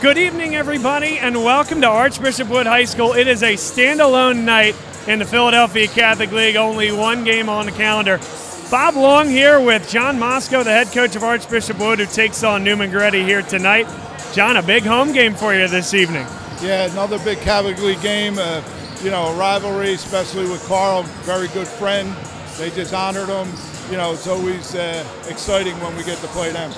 Good evening, everybody, and welcome to Archbishop Wood High School. It is a standalone night in the Philadelphia Catholic League, only one game on the calendar. Bob Long here with John Mosco, the head coach of Archbishop Wood, who takes on Neumann Goretti here tonight. John, a big home game for you this evening. Yeah, another big Catholic League game. Uh, you know, a rivalry, especially with Carl, very good friend. They just honored him. You know, it's always uh, exciting when we get to play them.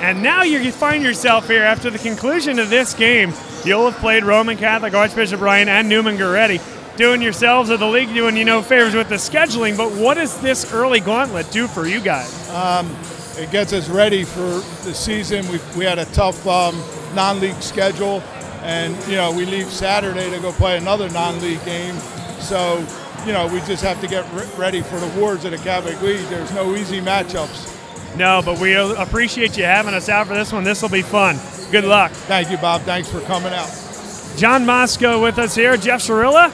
And now you find yourself here after the conclusion of this game. You'll have played Roman Catholic, Archbishop Ryan, and Neumann Goretti, doing yourselves or the league doing you no favors with the scheduling. But what does this early gauntlet do for you guys? Um, it gets us ready for the season. We, we had a tough um, non-league schedule, and you know we leave Saturday to go play another non-league game. So you know we just have to get re- ready for the wars of the Catholic League. There's no easy matchups. No, but we appreciate you having us out for this one. This will be fun. Good luck. Thank you, Bob. Thanks for coming out. John Mosco with us here. Jeff Cirilla,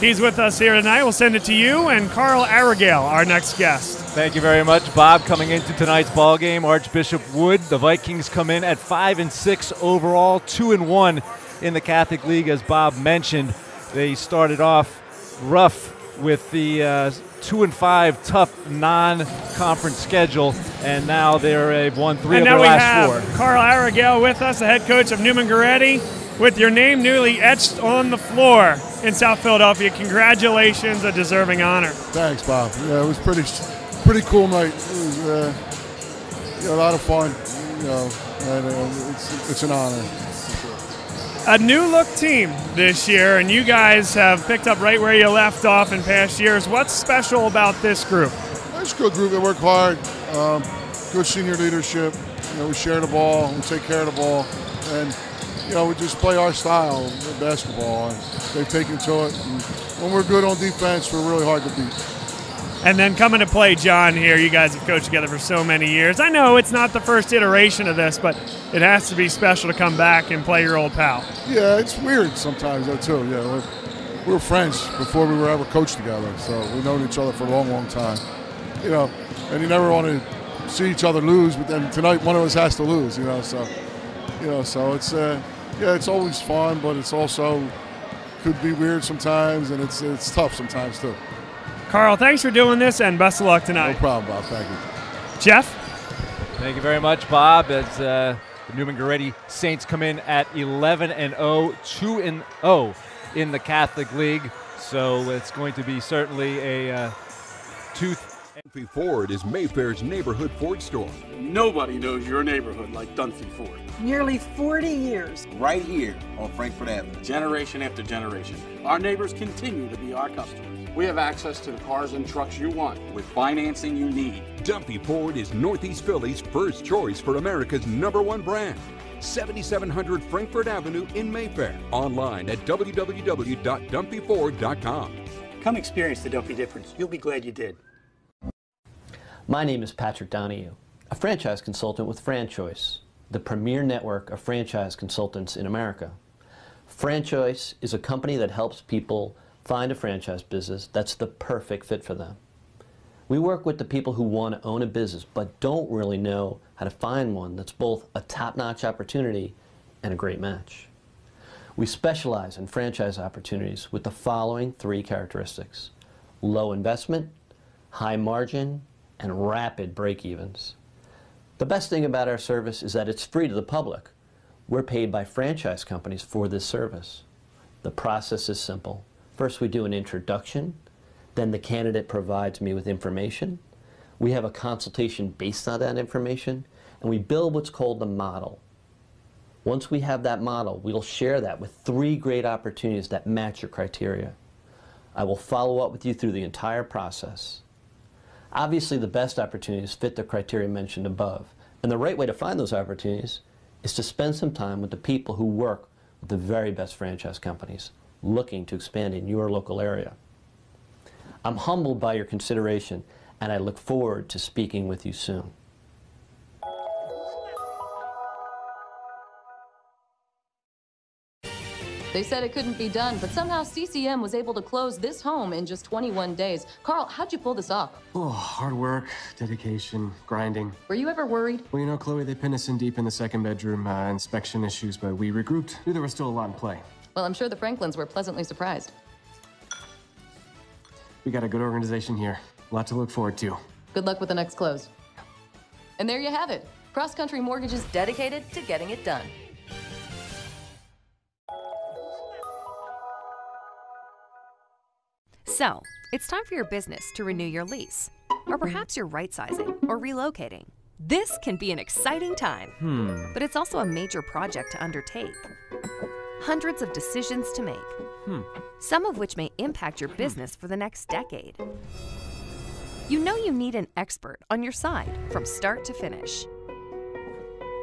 he's with us here tonight. We'll send it to you. And Carl Arrigale, our next guest. Thank you very much, Bob. Coming into tonight's ball game, Archbishop Wood. The Vikings come in at five and six overall, two and one in the Catholic League, as Bob mentioned. They started off rough with the uh, two and five tough non-conference schedule, and now they're uh, won three and of now their we last have four. Carl Arrigale with us, the head coach of Neumann Goretti, with your name newly etched on the floor in South Philadelphia. Congratulations, a deserving honor. Thanks, Bob. Yeah, it was pretty, pretty cool night. It was uh, a lot of fun. You know, and uh, it's it's an honor. A new look team this year, and you guys have picked up right where you left off in past years. What's special about this group? A good group. They work hard. Um, good senior leadership. You know, we share the ball. We take care of the ball, and you know, we just play our style of basketball. And they've taken to it. And when we're good on defense, we're really hard to beat. And then coming to play John here, you guys have coached together for so many years. I know it's not the first iteration of this, but it has to be special to come back and play your old pal. Yeah, it's weird sometimes though too. Yeah, we're, we were friends before we were ever coached together, so we've known each other for a long, long time. You know, and you never want to see each other lose, but then tonight one of us has to lose. You know, so you know, so it's uh, yeah, it's always fun, but it's also could be weird sometimes, and it's it's tough sometimes too. Carl, thanks for doing this, and best of luck tonight. No problem, Bob. Thank you. Jeff? Thank you very much, Bob. As uh, the Neumann Goretti Saints come in at 11 and 0, 2 and 0 in the Catholic League. So it's going to be certainly a uh, tooth. Dunphy Ford is Mayfair's neighborhood Ford store. Nobody knows your neighborhood like Dunphy Ford. Nearly 40 years. Right here on Frankford Avenue. Generation after generation. Our neighbors continue to be our customers. We have access to the cars and trucks you want with financing you need. Dunphy Ford is Northeast Philly's first choice for America's number one brand. 7700 Frankford Avenue in Mayfair. Online at www.dunphyford.com. Come experience the Dunphy difference. You'll be glad you did. My name is Patrick Donahue, a franchise consultant with FranChoice, the premier network of franchise consultants in America. FranChoice is a company that helps people find a franchise business that's the perfect fit for them. We work with the people who want to own a business but don't really know how to find one that's both a top-notch opportunity and a great match. We specialize in franchise opportunities with the following three characteristics. Low investment, high margin, and rapid break-evens. The best thing about our service is that it's free to the public. We're paid by franchise companies for this service. The process is simple. First, we do an introduction. Then the candidate provides me with information. We have a consultation based on that information, and we build what's called the model. Once we have that model, we'll share that with three great opportunities that match your criteria. I will follow up with you through the entire process. Obviously, the best opportunities fit the criteria mentioned above, and the right way to find those opportunities is to spend some time with the people who work with the very best franchise companies looking to expand in your local area. I'm humbled by your consideration, and I look forward to speaking with you soon. They said it couldn't be done, but somehow CCM was able to close this home in just 21 days. Carl, how'd you pull this off? Oh, hard work, dedication, grinding. Were you ever worried? Well, you know, Chloe, they pinned us in deep in the second bedroom, uh, inspection issues, but we regrouped. Knew there was still a lot in play. Well, I'm sure the Franklins were pleasantly surprised. We got a good organization here. A lot to look forward to. Good luck with the next close. And there you have it. Cross Country Mortgage is dedicated to getting it done. So, it's time for your business to renew your lease. Or perhaps you're right sizing or relocating. This can be an exciting time, Hmm. but it's also a major project to undertake. Hundreds of decisions to make, Hmm. some of which may impact your business for the next decade. You know you need an expert on your side from start to finish.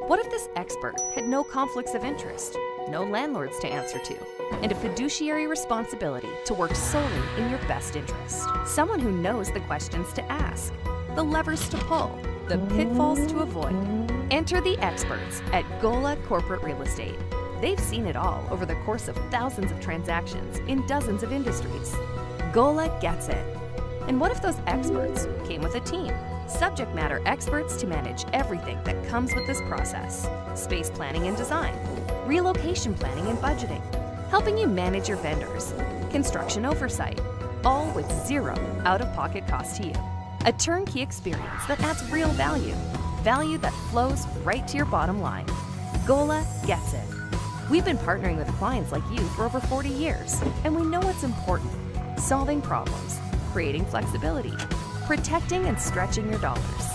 What if this expert had no conflicts of interest, no landlords to answer to, and a fiduciary responsibility to work solely in your best interest? Someone who knows the questions to ask, the levers to pull, the pitfalls to avoid. Enter the experts at Gola Corporate Real Estate. They've seen it all over the course of thousands of transactions in dozens of industries. Gola gets it. And what if those experts came with a team? Subject matter experts to manage everything that comes with this process space planning and design, relocation planning and budgeting, helping you manage your vendors, construction oversight, all with zero out of pocket cost to you. A turnkey experience that adds real value, value that flows right to your bottom line. Gola gets it. We've been partnering with clients like you for over 40 years, and we know what's important solving problems, creating flexibility, protecting and stretching your dollars.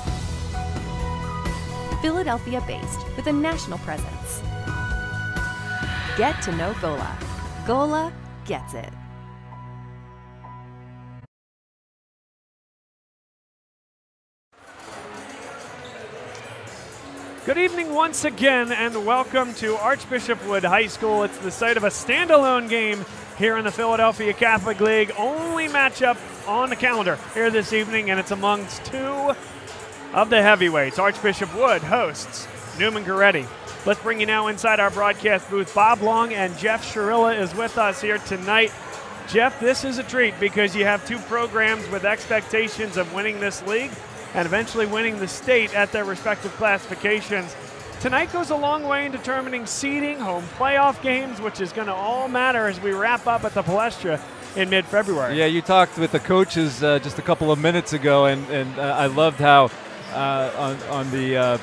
Philadelphia based with a national presence. Get to know Gola. Gola gets it. Good evening once again, and welcome to Archbishop Wood High School. It's the site of a standalone game here in the Philadelphia Catholic League. Only matchup on the calendar here this evening, and it's amongst two of the heavyweights. Archbishop Wood hosts Neumann Goretti. Let's bring you now inside our broadcast booth. Bob Long and Jeff Sharilla is with us here tonight. Jeff, this is a treat because you have two programs with expectations of winning this league and eventually winning the state at their respective classifications. Tonight goes a long way in determining seeding, home playoff games, which is going to all matter as we wrap up at the Palestra in mid-February. Yeah, you talked with the coaches uh, just a couple of minutes ago, and, and uh, I loved how uh, on, on the uh,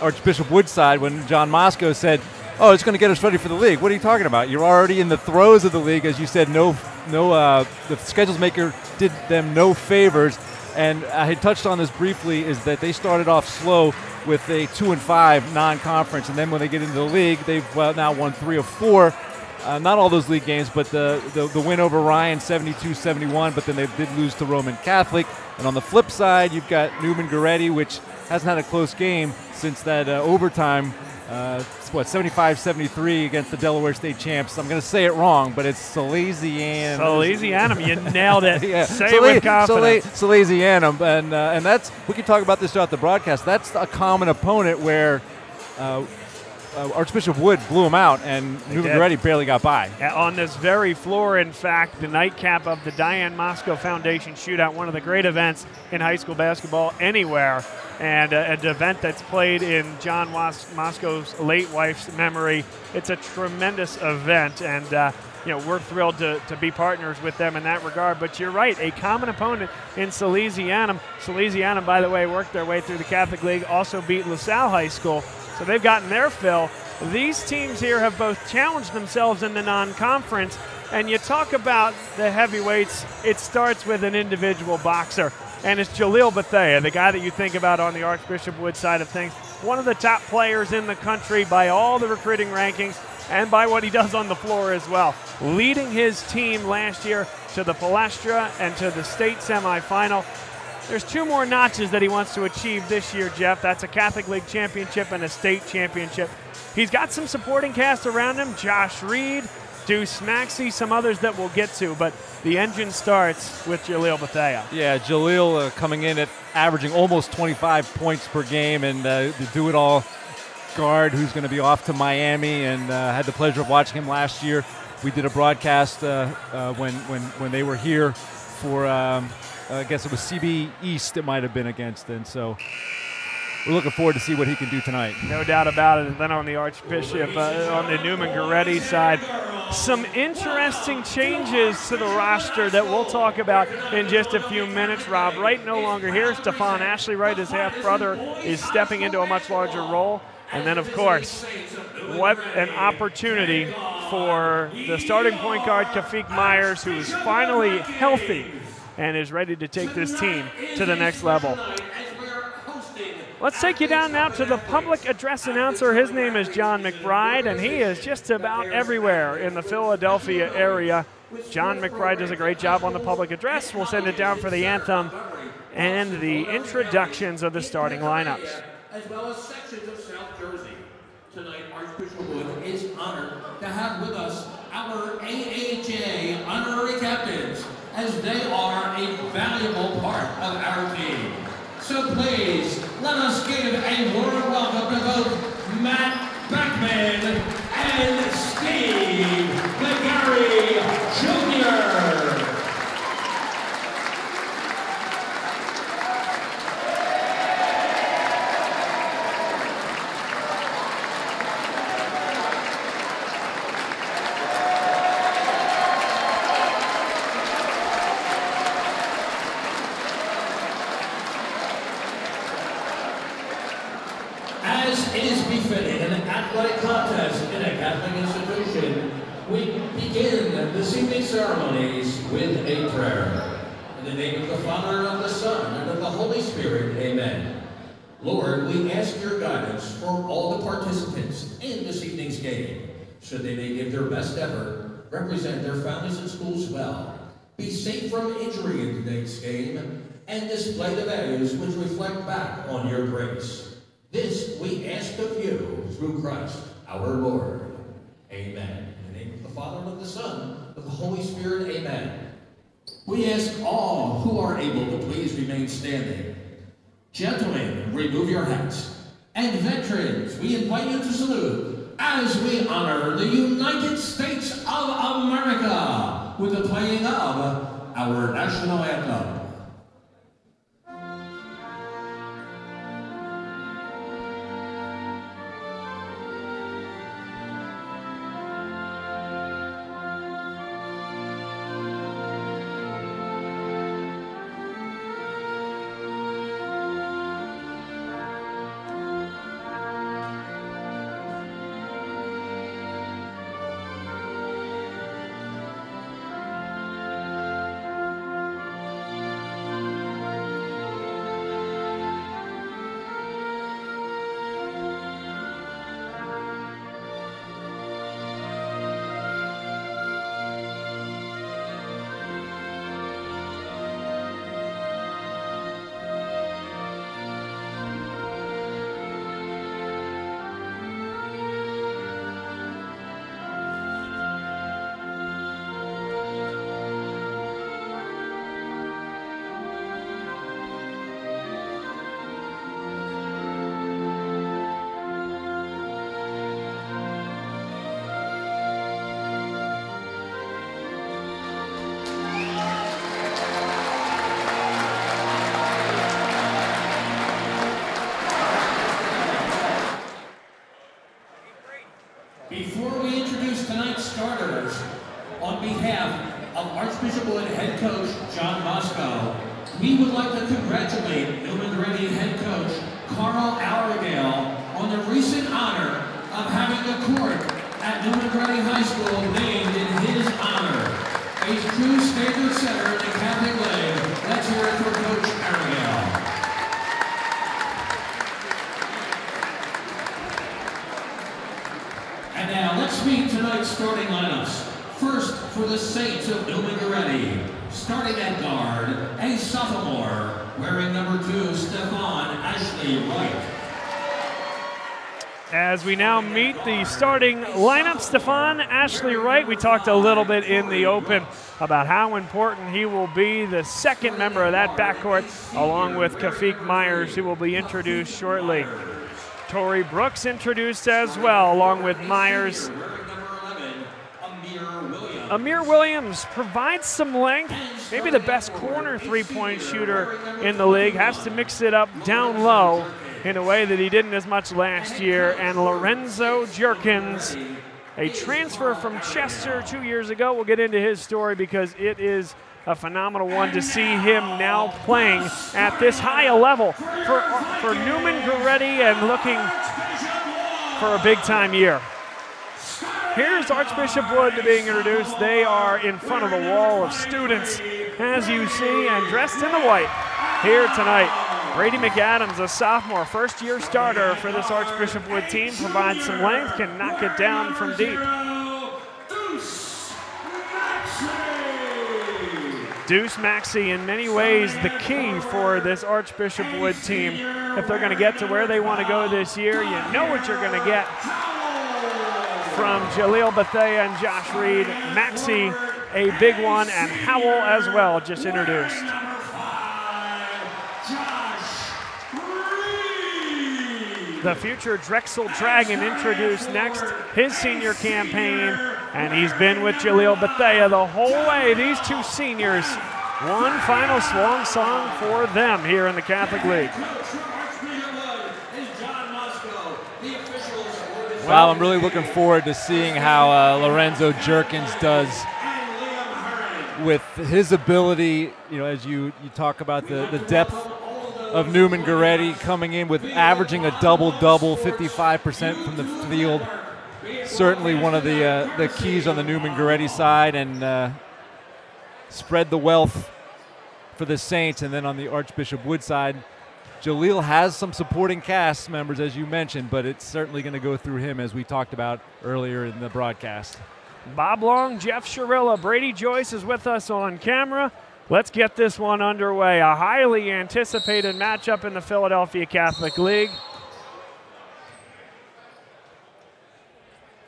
Archbishop Wood side when John Mosco said, "Oh, it's going to get us ready for the league." What are you talking about? You're already in the throes of the league, as you said. No, no, uh, the schedules maker did them no favors, and I had touched on this briefly. Is that they started off slow with a two and five non-conference, and then when they get into the league, they've well, now won three of four. Uh, not all those league games, but the, the, the win over Ryan 72-71, but then they did lose to Roman Catholic. And on the flip side, you've got Neumann Goretti, which hasn't had a close game since that uh, overtime, uh, what, 75-73 against the Delaware State champs. I'm going to say it wrong, but it's Salesianum. Salesianum, you nailed it. yeah. Say it with confidence. Sal- Salesianum, and, uh, and that's, we can talk about this throughout the broadcast, that's a common opponent where uh, uh, Archbishop Wood blew him out, and Neumann. Goretti barely got by. Uh, On this very floor, in fact, the nightcap of the Diane Mosco Foundation Shootout, one of the great events in high school basketball anywhere, and uh, an event that's played in John Was- Mosco's late wife's memory. It's a tremendous event, and uh, you know we're thrilled to, to be partners with them in that regard. But you're right, a common opponent in Salesianum. Salesianum, by the way, worked their way through the Catholic League, also beat LaSalle High School. So they've gotten their fill. These teams here have both challenged themselves in the non conference. And you talk about the heavyweights, it starts with an individual boxer. And it's Jaleel Bethea, the guy that you think about on the Archbishop Wood side of things. One of the top players in the country by all the recruiting rankings and by what he does on the floor as well. Leading his team last year to the Palestra and to the state semifinal. There's two more notches that he wants to achieve this year, Jeff. That's a Catholic League championship and a state championship. He's got some supporting cast around him Josh Reed, Deuce Maxey, some others that we'll get to, but the engine starts with Jaleel Bethea. Yeah, Jaleel uh, coming in at averaging almost 25 points per game, and uh, the do it all guard who's going to be off to Miami, and uh, had the pleasure of watching him last year we did a broadcast uh, uh, when when when they were here for um, I guess it was CB East. It might have been against, and so we're looking forward to see what he can do tonight. No doubt about it. And then on the Archbishop, uh, on the Neumann Goretti side, some interesting changes to the roster that we'll talk about in just a few minutes. Rob Wright no longer here. Stefan Ashley Wright, his half brother, is stepping into a much larger role. And then, of course, what an opportunity for the starting point guard, Kafik Myers, who is finally healthy and is ready to take this team to the next level. Let's take you down now to the public address announcer. His name is John McBride, and he is just about everywhere in the Philadelphia area. John McBride does a great job on the public address. We'll send it down for the anthem and the introductions of the starting lineups. As well as sections of South Jersey. Tonight, Archbishop Wood is honored to have with us our AHA honorary captains, as they are a valuable part of our team. So please, let us give a warm welcome to both Matt Beckman and Steve McGarry Jr. As it is befitting an athletic contest in a Catholic institution, we begin this evening's ceremonies with a prayer. In the name of the Father, and of the Son, and of the Holy Spirit, amen. Lord, we ask your guidance for all the participants in this evening's game, so they may give their best effort, represent their families and schools well, be safe from injury in today's game, and display the values which reflect back on your grace. This we ask of you through Christ our Lord. Amen. In the name of the Father, and of the Son, and of the Holy Spirit, amen. We ask all who are able to please remain standing. Gentlemen, remove your hats. And veterans, we invite you to salute as we honor the United States of America with the playing of our national anthem. The starting lineup, Stefan Ashley Wright. We talked a little bit in the open about how important he will be, the second member of that backcourt, along with Kafik Myers, who will be introduced shortly. Tori Brooks introduced as well, along with Myers. Number 11, Amir Amir Williams provides some length, maybe the best corner three point shooter in the league, has to mix it up down low in a way that he didn't as much last year. And Lorenzo Jerkins, a transfer from Chester two years ago, we'll get into his story because it is a phenomenal one to see him now playing at this high a level for, for Neumann Goretti and looking for a big time year. Here's Archbishop Wood being introduced. They are in front of the wall of students, as you see, and dressed in the white here tonight. Brady McAdams, a sophomore, first year starter for this Archbishop Wood team, provides some length, can knock it down from deep. Deuce Maxey, in many ways, the key for this Archbishop Wood team. If they're going to get to where they want to go this year, you know what you're going to get from Jaleel Bethea and Josh Reed. Maxey, a big one, and Howell as well, just introduced. The future Drexel Dragon introduced next, his senior campaign, and he's been with Jaleel Bethea the whole way. These two seniors, one final swan song for them here in the Catholic League. Wow, I'm really looking forward to seeing how uh, Lorenzo Jerkins does with his ability. You know, as you, you talk about the, the depth of Neumann Goretti coming in with averaging a double double, 55% from the field. Certainly one of the uh, the keys on the Neumann Goretti side, and uh, spread the wealth for the Saints. And then on the Archbishop Wood side, Jaleel has some supporting cast members, as you mentioned, but it's certainly going to go through him, as we talked about earlier in the broadcast. Bob Long, Jeff Sharilla, Brady Joyce is with us on camera. Let's get this one underway. A highly anticipated matchup in the Philadelphia Catholic League.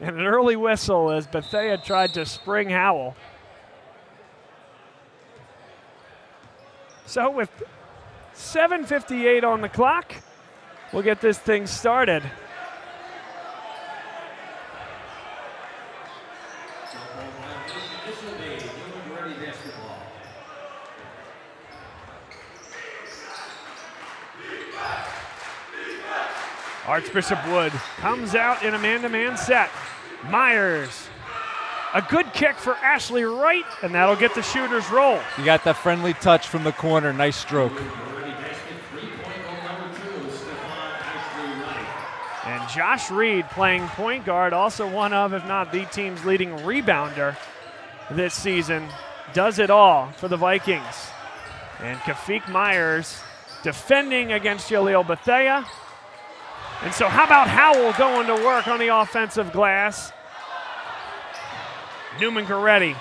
And an early whistle as Bethea tried to spring Howell. So with 7.58 on the clock, we'll get this thing started. Archbishop Wood comes out in a man to man set. Myers. A good kick for Ashley Wright, and that'll get the shooter's roll. You got that friendly touch from the corner. Nice stroke. And Josh Reed playing point guard, also one of, if not the team's leading rebounder this season, does it all for the Vikings. And Kafik Myers defending against Jaleel Bethea. And so, how about Howell going to work on the offensive glass? Neumann Goretti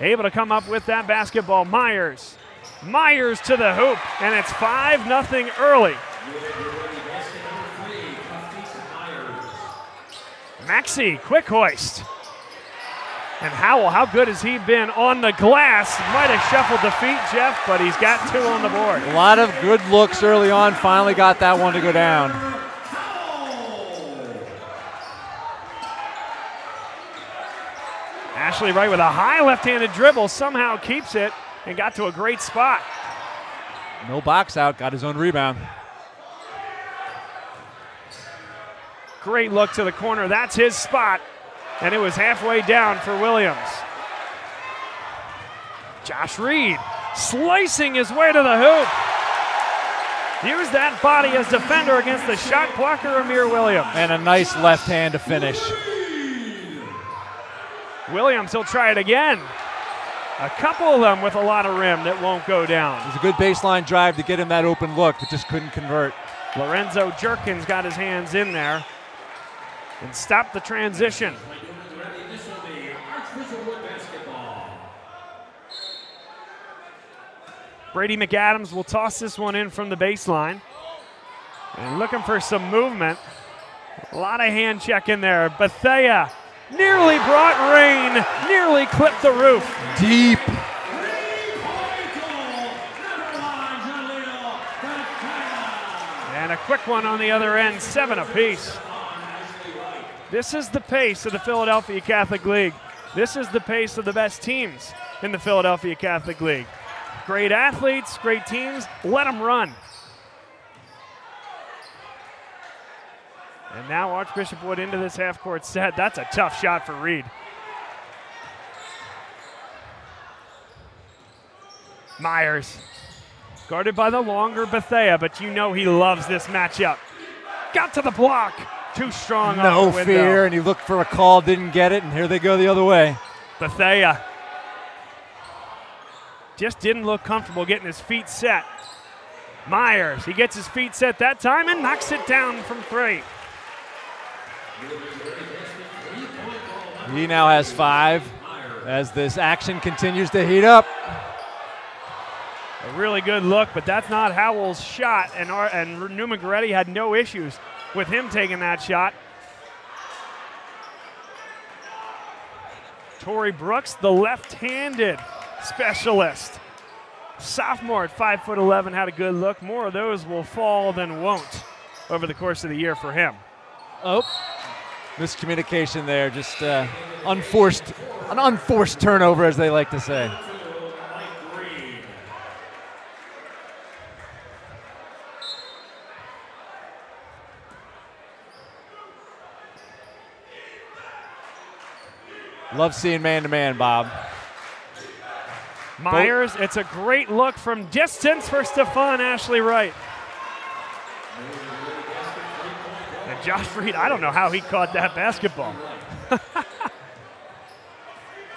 able to come up with that basketball. Myers. Myers to the hoop, and it's 5 0 early. Maxey, quick hoist. And Howell, how good has he been on the glass? Might have shuffled the feet, Jeff, but he's got two on the board. A lot of good looks early on. Finally got that one to go down. Ashley Wright with a high left-handed dribble somehow keeps it and got to a great spot. No box out, got his own rebound. Great look to the corner. That's his spot. And it was halfway down for Williams. Josh Reed slicing his way to the hoop. Use that body as defender against the shot blocker Amir Williams. And a nice left hand to finish. Williams, he'll try it again. A couple of them with a lot of rim that won't go down. It was a good baseline drive to get him that open look, but just couldn't convert. Lorenzo Jerkins got his hands in there and stopped the transition. Brady McAdams will toss this one in from the baseline. And looking for some movement. A lot of hand check in there. Bethea nearly brought rain, nearly clipped the roof. Deep. And a quick one on the other end, seven apiece. This is the pace of the Philadelphia Catholic League. This is the pace of the best teams in the Philadelphia Catholic League. Great athletes, great teams, let them run. And now Archbishop Wood into this half court set. That's a tough shot for Reed. Myers. Guarded by the longer Bethea, but you know he loves this matchup. Got to the block. Too strong No fear, and he looked for a call, didn't get it, and here they go the other way. Bethea just didn't look comfortable getting his feet set. Myers, he gets his feet set that time and knocks it down from three. He now has five as this action continues to heat up. A really good look, but that's not Howell's shot, and, our, and Neumann Goretti had no issues with him taking that shot. Torrey Brooks, the left-handed specialist. Sophomore at 5'11", had a good look. More of those will fall than won't over the course of the year for him. Oh, miscommunication there. Just uh, unforced, an unforced turnover, as they like to say. Love seeing man to man, Bob. Myers, it's a great look from distance for Stefan Ashley Wright. And Josh Reed, I don't know how he caught that basketball.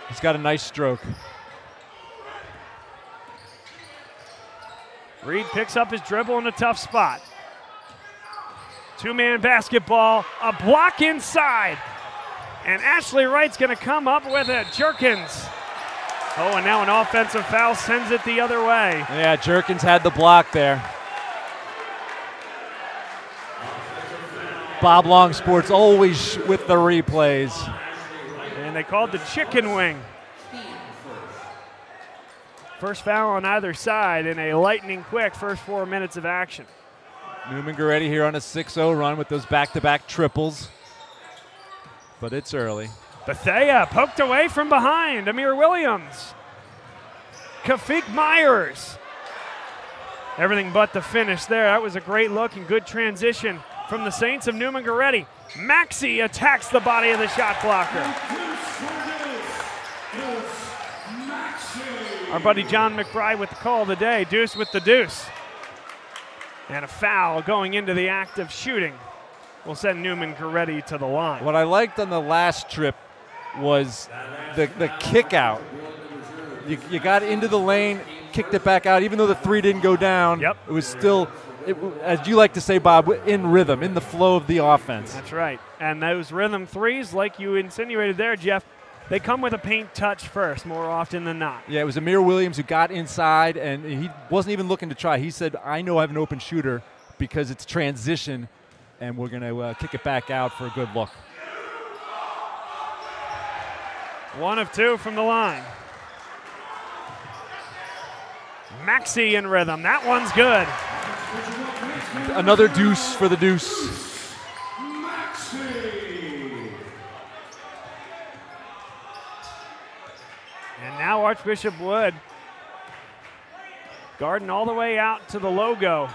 He's got a nice stroke. Reed picks up his dribble in a tough spot. Two man basketball, a block inside. And Ashley Wright's going to come up with it. Jerkins. Oh, and now an offensive foul sends it the other way. Yeah, Jerkins had the block there. Bob Long Sports always with the replays. And they called the chicken wing. First foul on either side in a lightning quick first four minutes of action. Neumann Goretti here on a 6 0 run with those back to back triples. But it's early. Bethea poked away from behind. Amir Williams. Kafik Myers. Everything but the finish there. That was a great look and good transition from the Saints of Neumann Goretti. Maxey attacks the body of the shot blocker. Our buddy John McBride with the call of the day. Deuce with the deuce. And a foul going into the act of shooting will send Neumann Goretti to the line. What I liked on the last trip was the, the kick out. You, you got into the lane, kicked it back out, even though the three didn't go down. Yep. It was still, it, as you like to say, Bob, in rhythm, in the flow of the offense. That's right. And those rhythm threes, like you insinuated there, Jeff, they come with a paint touch first more often than not. Yeah, it was Amir Williams who got inside, and he wasn't even looking to try. He said, I know I have an open shooter because it's transition, and we're going to uh, kick it back out for a good look. One of two from the line. Maxey in rhythm. That one's good. Another deuce for the deuce. And now Archbishop Wood guarding all the way out to the logo.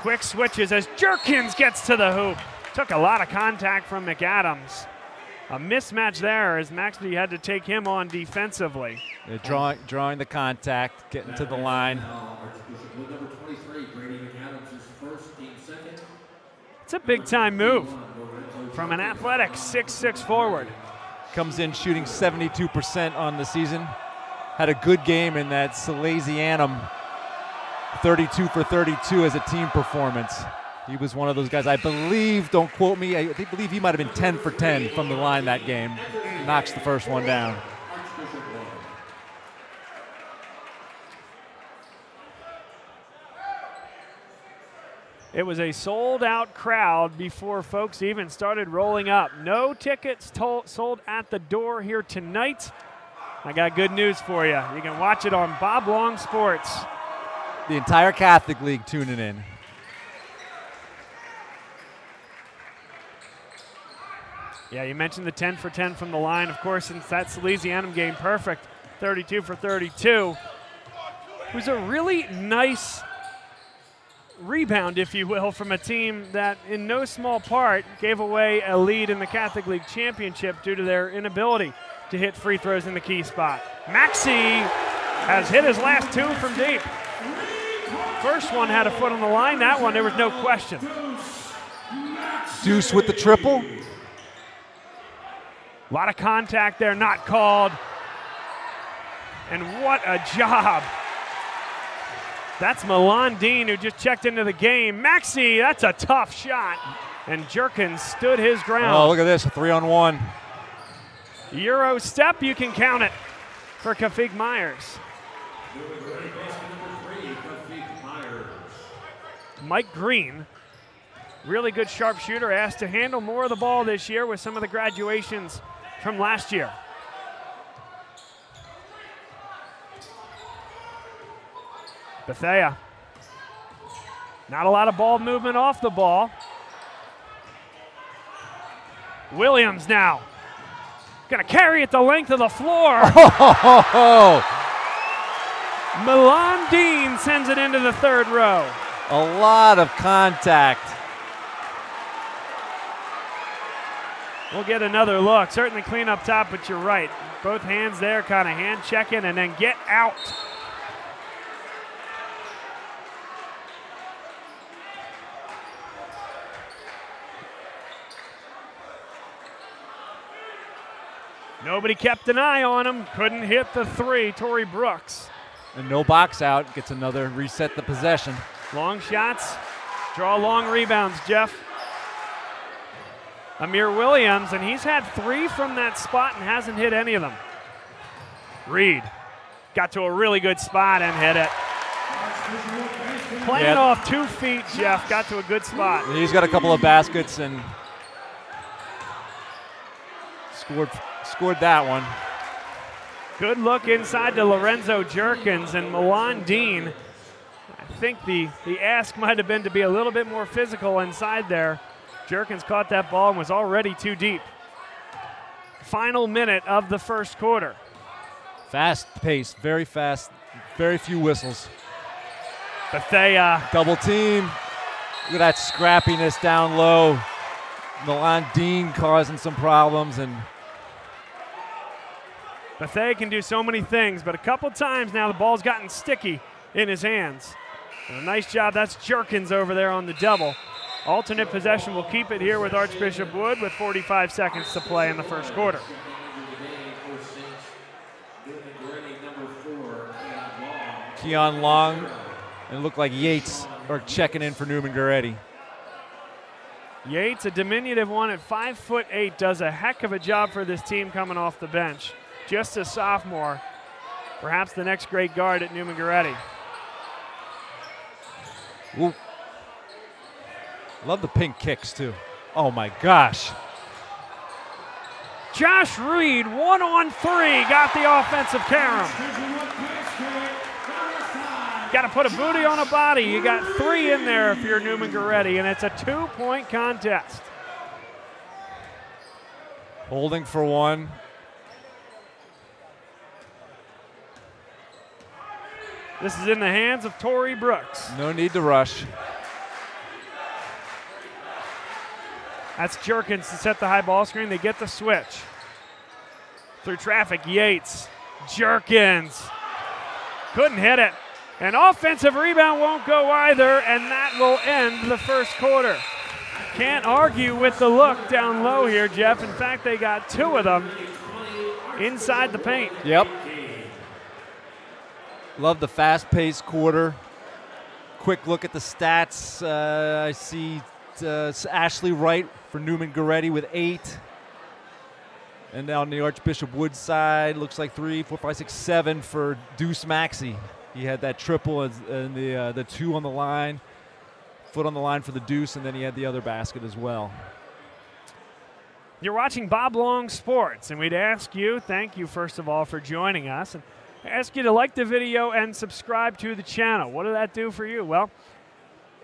Quick switches as Jerkins gets to the hoop. Took a lot of contact from McAdams. A mismatch there as Maxby had to take him on defensively. They're drawing, drawing the contact, getting to the line. It's a big time move from an athletic 6'6 forward. Comes in shooting 72% on the season. Had a good game in that Salesianum 32 for 32 as a team performance. He was one of those guys, I believe, don't quote me, I believe he might have been 10 for 10 from the line that game. Knocks the first one down. It was a sold out crowd before folks even started rolling up. No tickets sold at the door here tonight. I got good news for you. You can watch it on Bob Long Sports. The entire Catholic League tuning in. Yeah, you mentioned the 10 for 10 from the line. Of course, since that Salesianum game, perfect. 32 for 32. It was a really nice rebound, if you will, from a team that, in no small part, gave away a lead in the Catholic League Championship due to their inability to hit free throws in the key spot. Maxey has hit his last two from deep. First one had a foot on the line. That one, there was no question. Deuce with the triple. A lot of contact there, not called. And what a job. That's Milan Dean who just checked into the game. Maxey, that's a tough shot. And Jerkins stood his ground. Oh, look at this, a three on one. Euro step, you can count it for Kafik Myers. Mike Green, really good sharpshooter, asked to handle more of the ball this year with some of the graduations from last year. Bethea. Not a lot of ball movement off the ball. Williams now. Gonna carry it the length of the floor. Oh! Milan Dean sends it into the third row. A lot of contact. We'll get another look. Certainly clean up top, but you're right. Both hands there, kind of hand checking, and then get out. Nobody kept an eye on him. Couldn't hit the three. Tory Brooks. And no box out. Gets another reset the possession. Long shots. Draw long rebounds, Jeff. Amir Williams, and he's had three from that spot and hasn't hit any of them. Reed got to a really good spot and hit it. Playing Yeah. off two feet, Jeff got to a good spot. He's got a couple of baskets and scored scored that one. Good look inside to Lorenzo Jerkins and Milan Dean. I think the, the ask might have been to be a little bit more physical inside there. Jerkins caught that ball and was already too deep. Final minute of the first quarter. Fast pace, very fast, very few whistles. Bethea. Uh, Double team. Look at that scrappiness down low. Milan Dean causing some problems and Bethea can do so many things, but a couple times now the ball's gotten sticky in his hands. And a nice job. That's Jerkins over there on the double. Alternate possession will keep it here with Archbishop Wood with 45 seconds to play in the first quarter. Keon Long and it looked like Yates are checking in for Neumann Goretti. Yates, a diminutive one at five foot eight, does a heck of a job for this team coming off the bench. Just a sophomore, perhaps the next great guard at Neumann Goretti. Ooh. Love the pink kicks too. Oh my gosh. Josh Reed, one on three, got the offensive carom. Got to put a booty on a body. You got three in there if you're Neumann Goretti, and it's a two point contest. Holding for one. This is in the hands of Tory Brooks. No need to rush. That's Jerkins to set the high ball screen. They get the switch. Through traffic, Yates, Jerkins. Couldn't hit it. An offensive rebound won't go either, and that will end the first quarter. Can't argue with the look down low here, Jeff. In fact, they got two of them inside the paint. Yep. Love the fast paced quarter. Quick look at the stats. Uh, I see uh, Ashley Wright for Neumann Goretti with eight. And down the Archbishop Wood side, looks like three, four, five, six, seven for Deuce Maxey. He had that triple and the uh, the two on the line, foot on the line for the deuce, and then he had the other basket as well. You're watching Bob Long Sports, and we'd ask you, thank you first of all for joining us, and ask you to like the video and subscribe to the channel. What did that do for you? Well,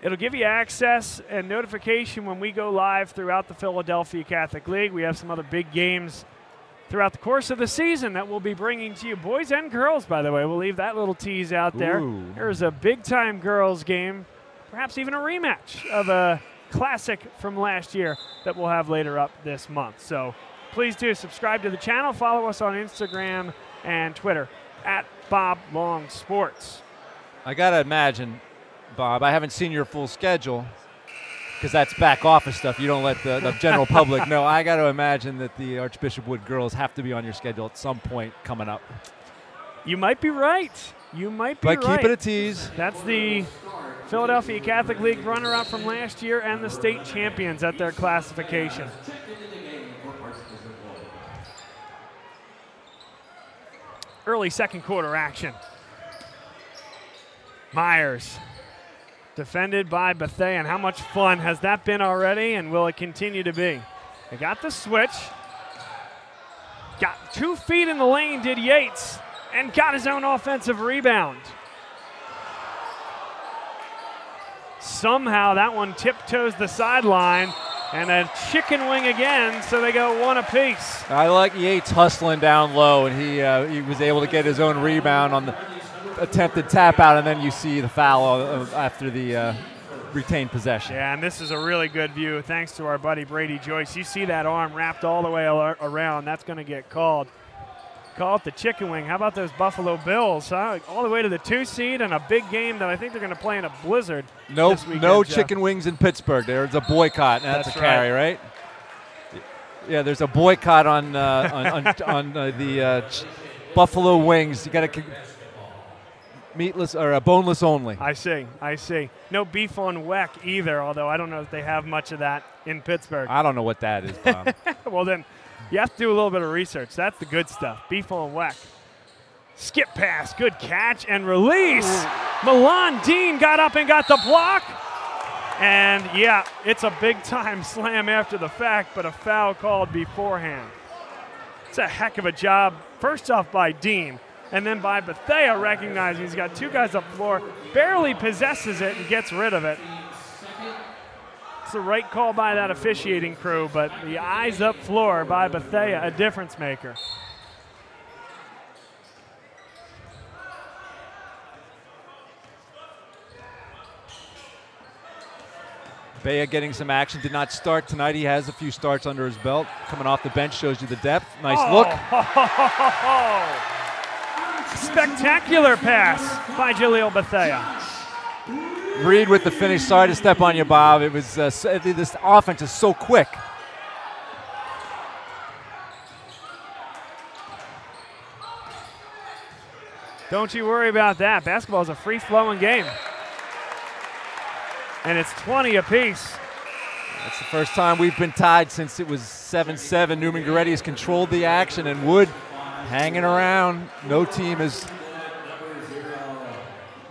It'll give you access and notification when we go live throughout the Philadelphia Catholic League. We have some other big games throughout the course of the season that we'll be bringing to you. Boys and girls, by the way. We'll leave that little tease out there. Ooh. There's a big time girls game, perhaps even a rematch of a classic from last year that we'll have later up this month. So please do subscribe to the channel. Follow us on Instagram and Twitter at Bob Long Sports. I gotta imagine, Bob. I haven't seen your full schedule because that's back office stuff. You don't let the, the general public know. I got to imagine that the Archbishop Wood girls have to be on your schedule at some point coming up. You might be right. You might be But right. keep it a tease. That's the Philadelphia Catholic League runner-up from last year and the state champions at their classification. Early second quarter action. Myers defended by Bethea. How much fun has that been already, and will it continue to be? They got the switch. Got two feet in the lane, did Yates, and got his own offensive rebound. Somehow that one tiptoes the sideline, and a chicken wing again, so they go one apiece. I like Yates hustling down low, and he uh, he was able to get his own rebound on the attempted tap out, and then you see the foul uh, after the uh, retained possession. Yeah, and this is a really good view thanks to our buddy Brady Joyce. You see that arm wrapped all the way around. That's going to get called. Call it the chicken wing. How about those Buffalo Bills? Huh? All the way to the two seed and a big game that I think they're going to play in a blizzard. No, this weekend, no Jeff. chicken wings in Pittsburgh. There's a boycott. and That's, That's a carry, right. right? Yeah, there's a boycott on uh, on, on, on uh, the uh, Buffalo wings. You got to meatless or uh, boneless only. I see. I see. No beef on weck either, although I don't know if they have much of that in Pittsburgh. I don't know what that is, Bob. well, then you have to do a little bit of research. That's the good stuff. Beef on weck. Skip pass, good catch and release. Milan Dean got up and got the block. And yeah, it's a big time slam after the fact, but a foul called beforehand. It's a heck of a job, first off by Dean, and then by Bethea recognizing he's got two guys up floor, barely possesses it and gets rid of it. The right call by that officiating crew, but the eyes up floor by Bethea, a difference maker. Bea getting some action. Did not start tonight. He has a few starts under his belt. Coming off the bench shows you the depth. Nice Oh. look. Spectacular pass by Jaleel Bethea. Reed with the finish. Sorry to step on you, Bob. It was uh, this offense is so quick. Don't you worry about that. Basketball is a free flowing game. And it's 20 apiece. That's the first time we've been tied since it was 7 7. Neumann Goretti has controlled the action, and Wood hanging around. No team has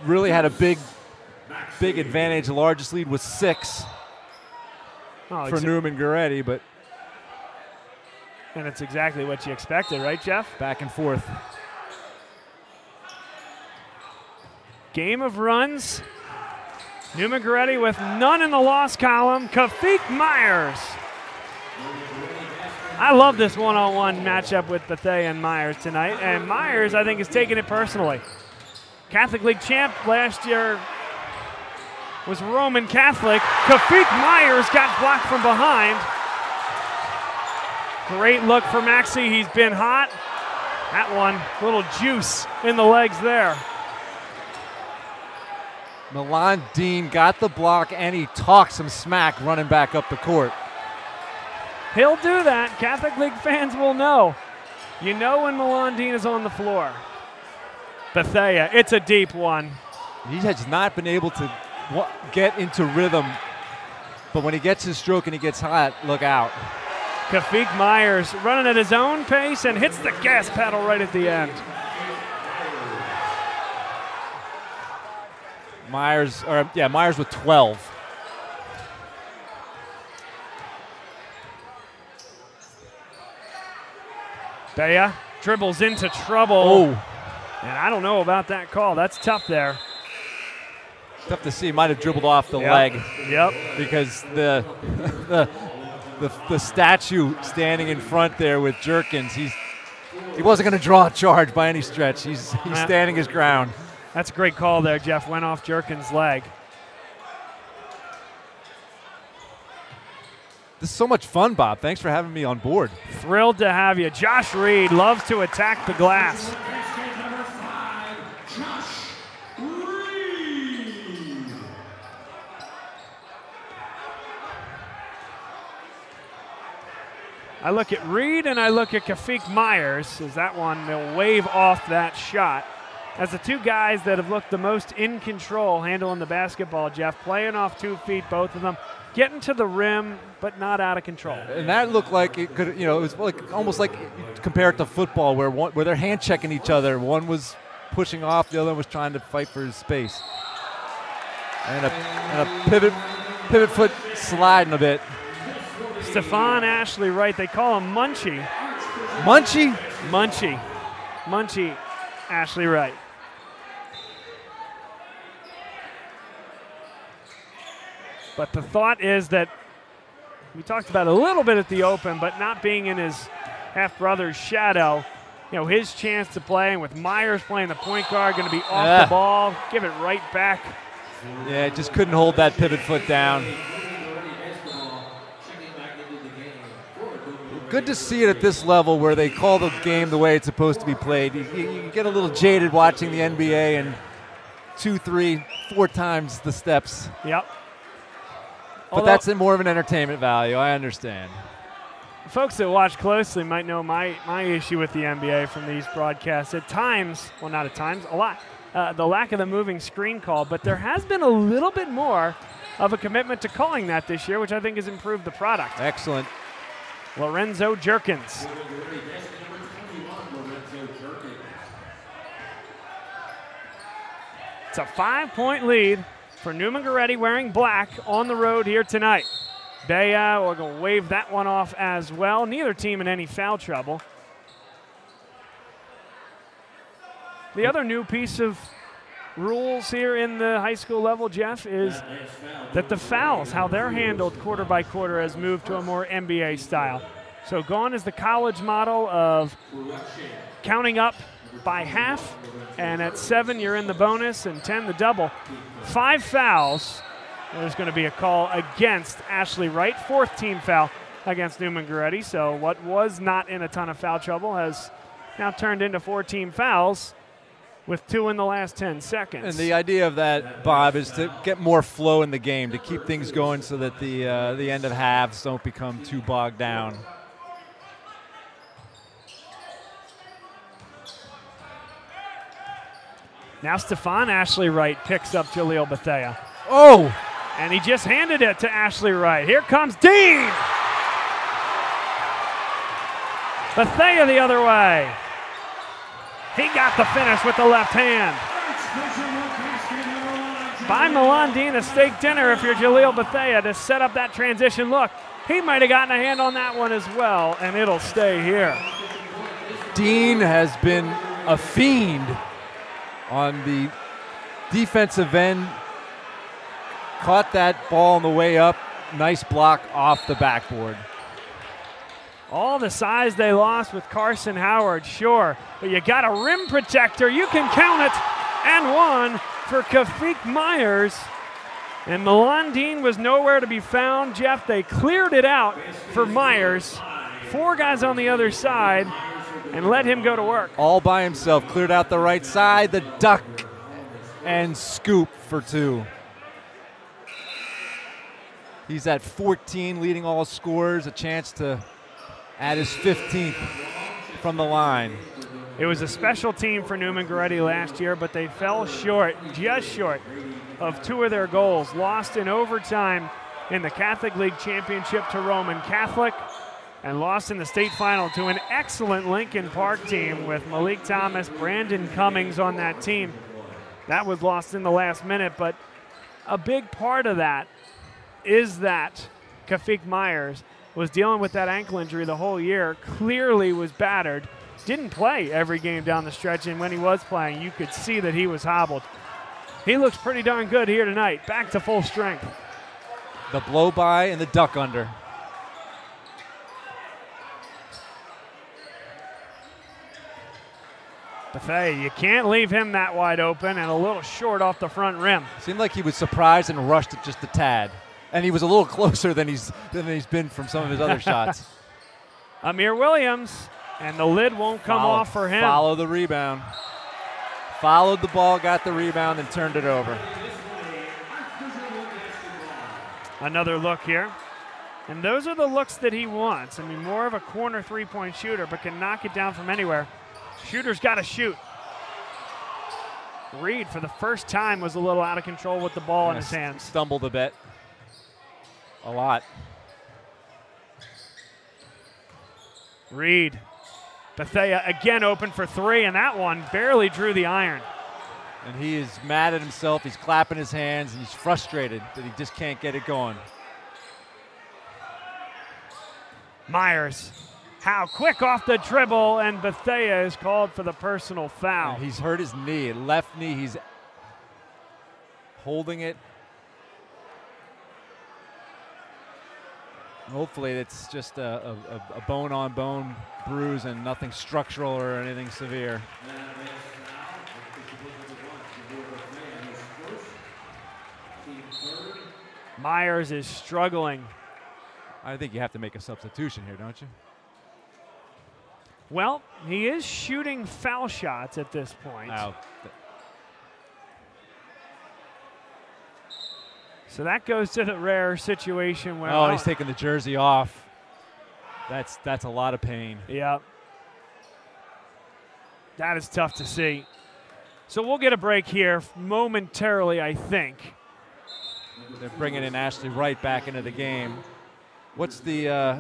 really had a big, big advantage. The largest lead was six Oh, for Neumann Goretti, but And it's exactly what you expected, right, Jeff? back and forth. Game of runs. Neumann Goretti with none in the loss column. Kafik Myers. I love this one on one matchup with Bethea and Myers tonight. And Myers, I think, is taking it personally. Catholic League champ last year was Roman Catholic. Kafik Myers got blocked from behind. Great look for Maxey. He's been hot. That one, little juice in the legs there. Milan Dean got the block, and he talked some smack running back up the court. He'll do that. Catholic League fans will know. You know when Milan Dean is on the floor. Bethea, it's a deep one. He has not been able to get into rhythm, but when he gets his stroke and he gets hot, look out. Kafik Myers running at his own pace and hits the gas pedal right at the end. Myers, or yeah, Myers with 12. Bea dribbles into trouble. Oh. And I don't know about that call. That's tough there. Tough to see. Might have dribbled off the Yep. leg. Yep. Because the, the the the statue standing in front there with Jerkins, he's he wasn't going to draw a charge by any stretch. He's he's Uh, standing his ground. That's a great call there, Jeff. Went off Jerkins' leg. This is so much fun, Bob. Thanks for having me on board. Thrilled to have you. Josh Reed loves to attack the glass. I look at Reed and I look at Kafik Myers. Is that one? They'll wave off that shot. As the two guys that have looked the most in control handling the basketball, Jeff, playing off two feet, both of them, getting to the rim, but not out of control. And that looked like it could, you know, it was like almost like compared to football, where one, where they're hand checking each other. One was pushing off, the other one was trying to fight for his space. And a, and a pivot, pivot foot sliding a bit. Stefan Ashley Wright, they call him Munchie. Munchie? Munchie. Munchie Ashley Wright. But the thought is that we talked about a little bit at the open, but not being in his half brother's shadow, you know, his chance to play, and with Myers playing the point guard, going to be off Yeah. the ah. ball, give it right back. Yeah, just couldn't hold that pivot foot down. Good to see it at this level where they call the game the way it's supposed to be played. You, you- get a little jaded watching the NBA and two, three, four times the steps. Yep. But Although- that's more of an entertainment value. I understand. Folks that watch closely might know my, my issue with the NBA from these broadcasts. At times, well, not at times, a lot, uh, the lack of the moving screen call, but there has been a little bit more of a commitment to calling that this year, which I think has improved the product. Excellent. Lorenzo Jerkins. It's a five point lead for Neumann Goretti wearing black on the road here tonight. Bea will go wave that one off as well. Neither team in any foul trouble. The other new piece of rules here in the high school level, Jeff, is that the fouls, how they're handled quarter by quarter, has moved to a more NBA style. So gone is the college model of counting up by half, and at seven you're in the bonus, and ten the double. Five fouls. There's going to be a call against Ashley Wright, fourth team foul against Neumann Goretti. So what was not in a ton of foul trouble has now turned into four team fouls with two in the last 10 seconds. And the idea of that, Bob, is to get more flow in the game, to keep things going so that the uh, the end of halves don't become too bogged down. Now Stefan Ashley Wright picks up Jaleel Bethea. Oh! And he just handed it to Ashley Wright. Here comes Dean! Bethea the other way. He got the finish with the left hand. By Milan Dean a steak dinner if you're Jaleel Bethea to set up that transition look. He might have gotten a hand on that one as well, and it'll stay here. Dean has been a fiend on the defensive end. Caught that ball on the way up. Nice block off the backboard. All the size they lost with Carson Howard, sure, but you got a rim protector. You can count it. And one for Kafik Myers. And Milan Dean was nowhere to be found. Jeff, they cleared it out for Myers. Four guys on the other side and let him go to work. All by himself. Cleared out the right side. The duck and scoop for two. He's at 14, leading all scores. A chance to add his 15th from the line. It was a special team for Neumann Goretti last year, but they fell short, just short, of two of their goals. Lost in overtime in the Catholic League Championship to Roman Catholic, and lost in the state final to an excellent Lincoln Park team with Malik Thomas, Brandon Cummings on that team. That was lost in the last minute, but a big part of that is that Kafik Myers was dealing with that ankle injury the whole year, clearly was battered, didn't play every game down the stretch, and when he was playing, you could see that he was hobbled. He looks pretty darn good here tonight. Back to full strength. The blow by and the duck under. Bethea, you can't leave him that wide open and a little short off the front rim. Seemed like he was surprised and rushed it just a tad. And he was a little closer than he's than he's been from some of his other shots. Amir Williams, and the lid won't come Follow- off for him. Follow the rebound. Followed the ball, got the rebound, and turned it over. Another look here. And those are the looks that he wants. I mean, more of a corner three point shooter, but can knock it down from anywhere. Shooter's got to shoot. Reed, for the first time, was a little out of control with the ball in his hands. Stumbled a bit. A lot. Reed. Bethea again open for three, and that one barely drew the iron. And he is mad at himself. He's clapping his hands and he's frustrated that he just can't get it going. Myers. How quick off the dribble, and Bethea is called for the personal foul. He's hurt his knee, left knee. He's holding it. Hopefully, it's just a, a, a bone on bone bruise and nothing structural or anything severe. Myers is struggling. I think you have to make a substitution here, don't you? Well, he is shooting foul shots at this point. Wow. So that goes to the rare situation where. Oh, he's taking the jersey off. That's that's a lot of pain. Yep. That is tough to see. So we'll get a break here momentarily, I think. They're bringing in Ashley Wright back into the game. What's the? Uh,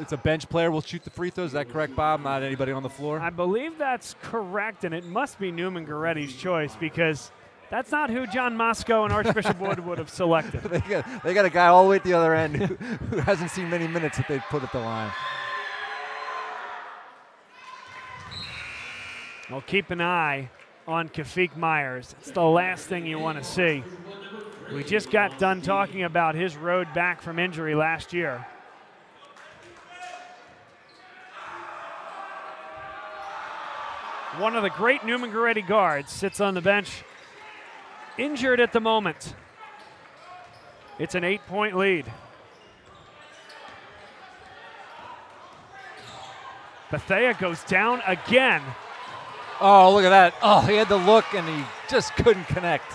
it's a bench player will shoot the free throws. Is that correct, Bob? Not anybody on the floor. I believe that's correct, and it must be Neumann Goretti's choice because that's not who John Mosco and Archbishop Wood would have selected. they, got, they got a guy all the way at the other end who, who hasn't seen many minutes that they put at the line. Well, keep an eye on Kafik Myers. It's the last thing you want to see. We just got done talking about his road back from injury last year. One of the great Neumann Goretti guards sits on the bench, injured at the moment. It's an eight point lead. Bethea goes down again. Oh, look at that. Oh, he had the look and he just couldn't connect.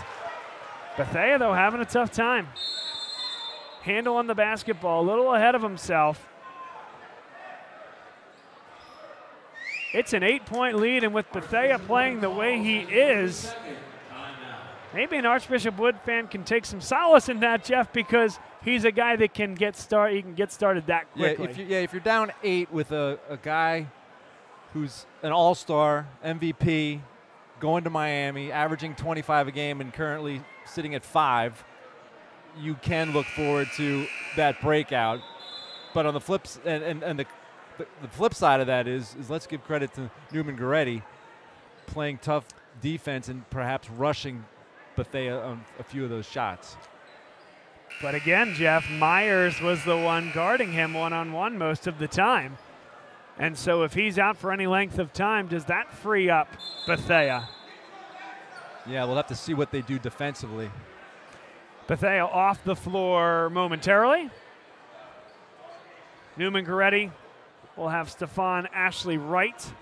Bethea, though, having a tough time. Handle on the basketball, a little ahead of himself. It's an eight point lead, and with Bethea playing the way he is, maybe an Archbishop Wood fan can take some solace in that, Jeff, because he's a guy that can get start. He can get started that Yeah, quickly. if you, yeah, if you're down eight with a, a guy who's an all-star MVP, going to Miami, averaging 25 a game, and currently sitting at five, you can look forward to that breakout. But on the flips, and, and, and the, the the flip side of that is is let's give credit to Neumann Goretti, playing tough defense and perhaps rushing Bethea on um, a few of those shots. But again, Jeff, Myers was the one guarding him one on one most of the time. And so if he's out for any length of time, does that free up Bethea? Yeah, we'll have to see what they do defensively. Bethea off the floor momentarily. Neumann Goretti will have Stefan Ashley Wright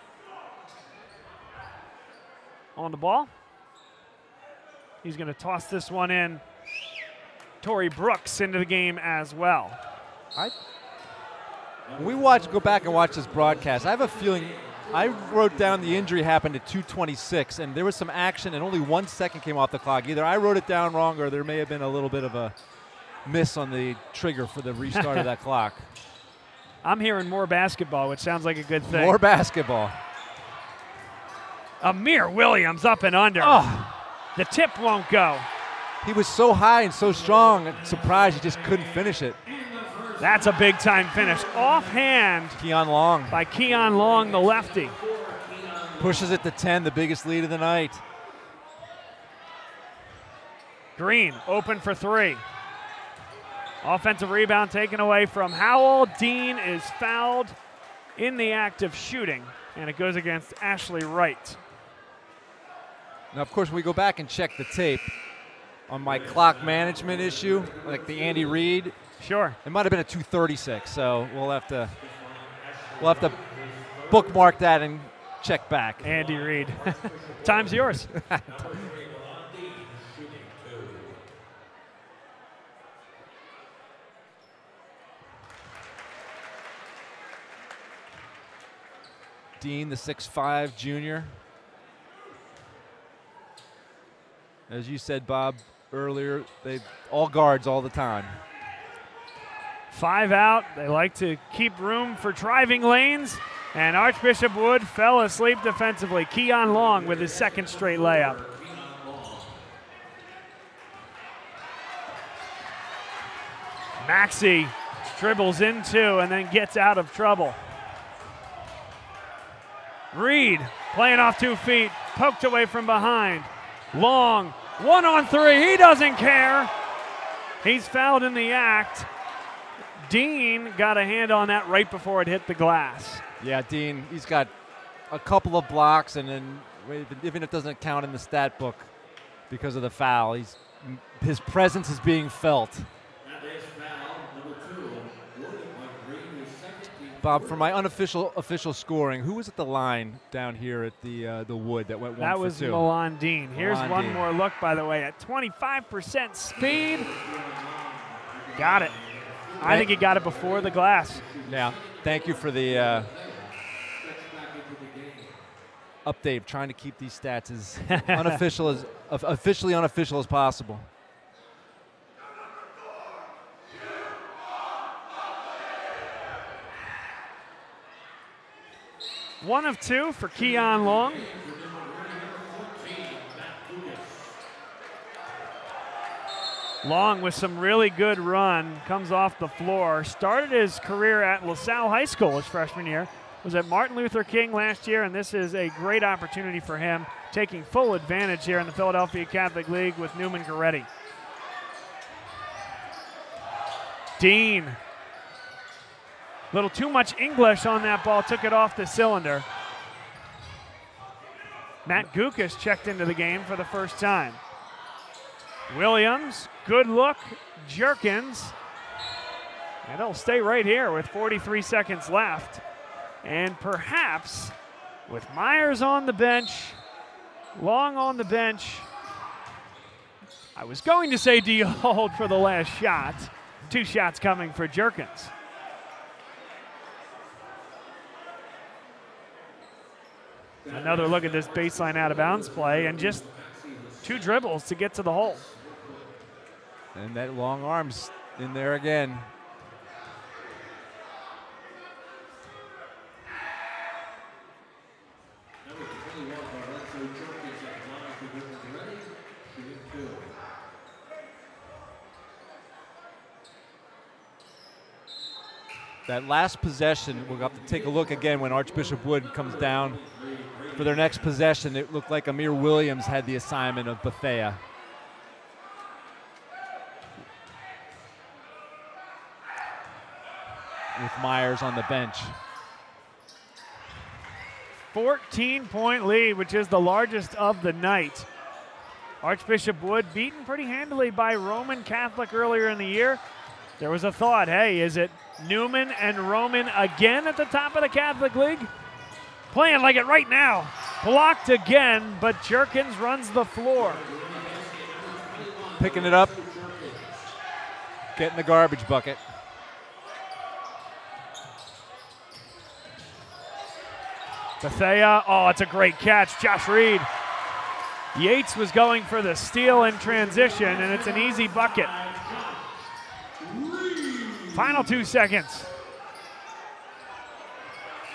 on the ball. He's going to toss this one in. Torrey Brooks into the game as well. I we watch, go back and watch this broadcast. I have a feeling. I wrote down the injury happened at 2:26, and there was some action, and only one second came off the clock. Either I wrote it down wrong, or there may have been a little bit of a miss on the trigger for the restart of that clock. I'm hearing more basketball, which sounds like a good thing. More basketball. Amir Williams up and under. Oh. The tip won't go. He was so high and so strong. Surprised he just couldn't finish it. That's a big time finish. Offhand Keon Long by Keon Long, the lefty. pushes it to 10, the biggest lead of the night. Green open for three. Offensive rebound taken away from Howell. Dean is fouled in the act of shooting, and it goes against Ashley Wright. Now, of course, we go back and check the tape on my clock management issue, like the Andy Reid. Sure. It might have been a 236, so we'll have to we'll have to bookmark that and check back. Andy Reid. Time's yours. Dean, the 6'5 junior. As you said, Bob, earlier, they all guards all the time. Five out. They like to keep room for driving lanes. And Archbishop Wood fell asleep defensively. Keon Long with his second straight layup. Maxey dribbles into and then gets out of trouble. Reed playing off two feet, poked away from behind. Long, one on three. He doesn't care. He's fouled in the act. Dean got a hand on that right before it hit the glass. Yeah, Dean, he's got a couple of blocks, and then even if it doesn't count in the stat book because of the foul, he's his presence is being felt. Bob, for my unofficial official scoring, who was at the line down here at the uh, the wood that went one That for was two? Milan Dean. Here's Milan one Dean. more look, by the way, at 25% speed. Got it. I think he got it before the glass. Yeah, thank you for the uh, update. Trying to keep these stats as unofficial as officially unofficial as possible. One of two for Keon Long. Long with some really good run, comes off the floor. Started his career at LaSalle High School his freshman year. Was at Martin Luther King last year, and this is a great opportunity for him, taking full advantage here in the Philadelphia Catholic League with Neumann Goretti. Dean. Little too much English on that ball, took it off the cylinder. Matt Gukas checked into the game for the first time. Williams, good look. Jerkins. And it'll stay right here with 43 seconds left. And perhaps with Myers on the bench, Long on the bench, I was going to say D hold for the last shot. Two shots coming for Jerkins. Another look at this baseline out of bounds play and just two dribbles to get to the hole. And that long arm's in there again. That last possession, we'll have to take a look again when Archbishop Wood comes down for their next possession. It looked like Amir Williams had the assignment of Bethea. With Myers on the bench. 14 point lead, which is the largest of the night. Archbishop Wood beaten pretty handily by Roman Catholic earlier in the year. There was a thought hey, is it Neumann and Roman again at the top of the Catholic League? Playing like it right now. Blocked again, but Jerkins runs the floor. Picking it up, getting the garbage bucket. Bethea, oh, it's a great catch. Josh Reed. Yates was going for the steal in transition, and it's an easy bucket. Final two seconds.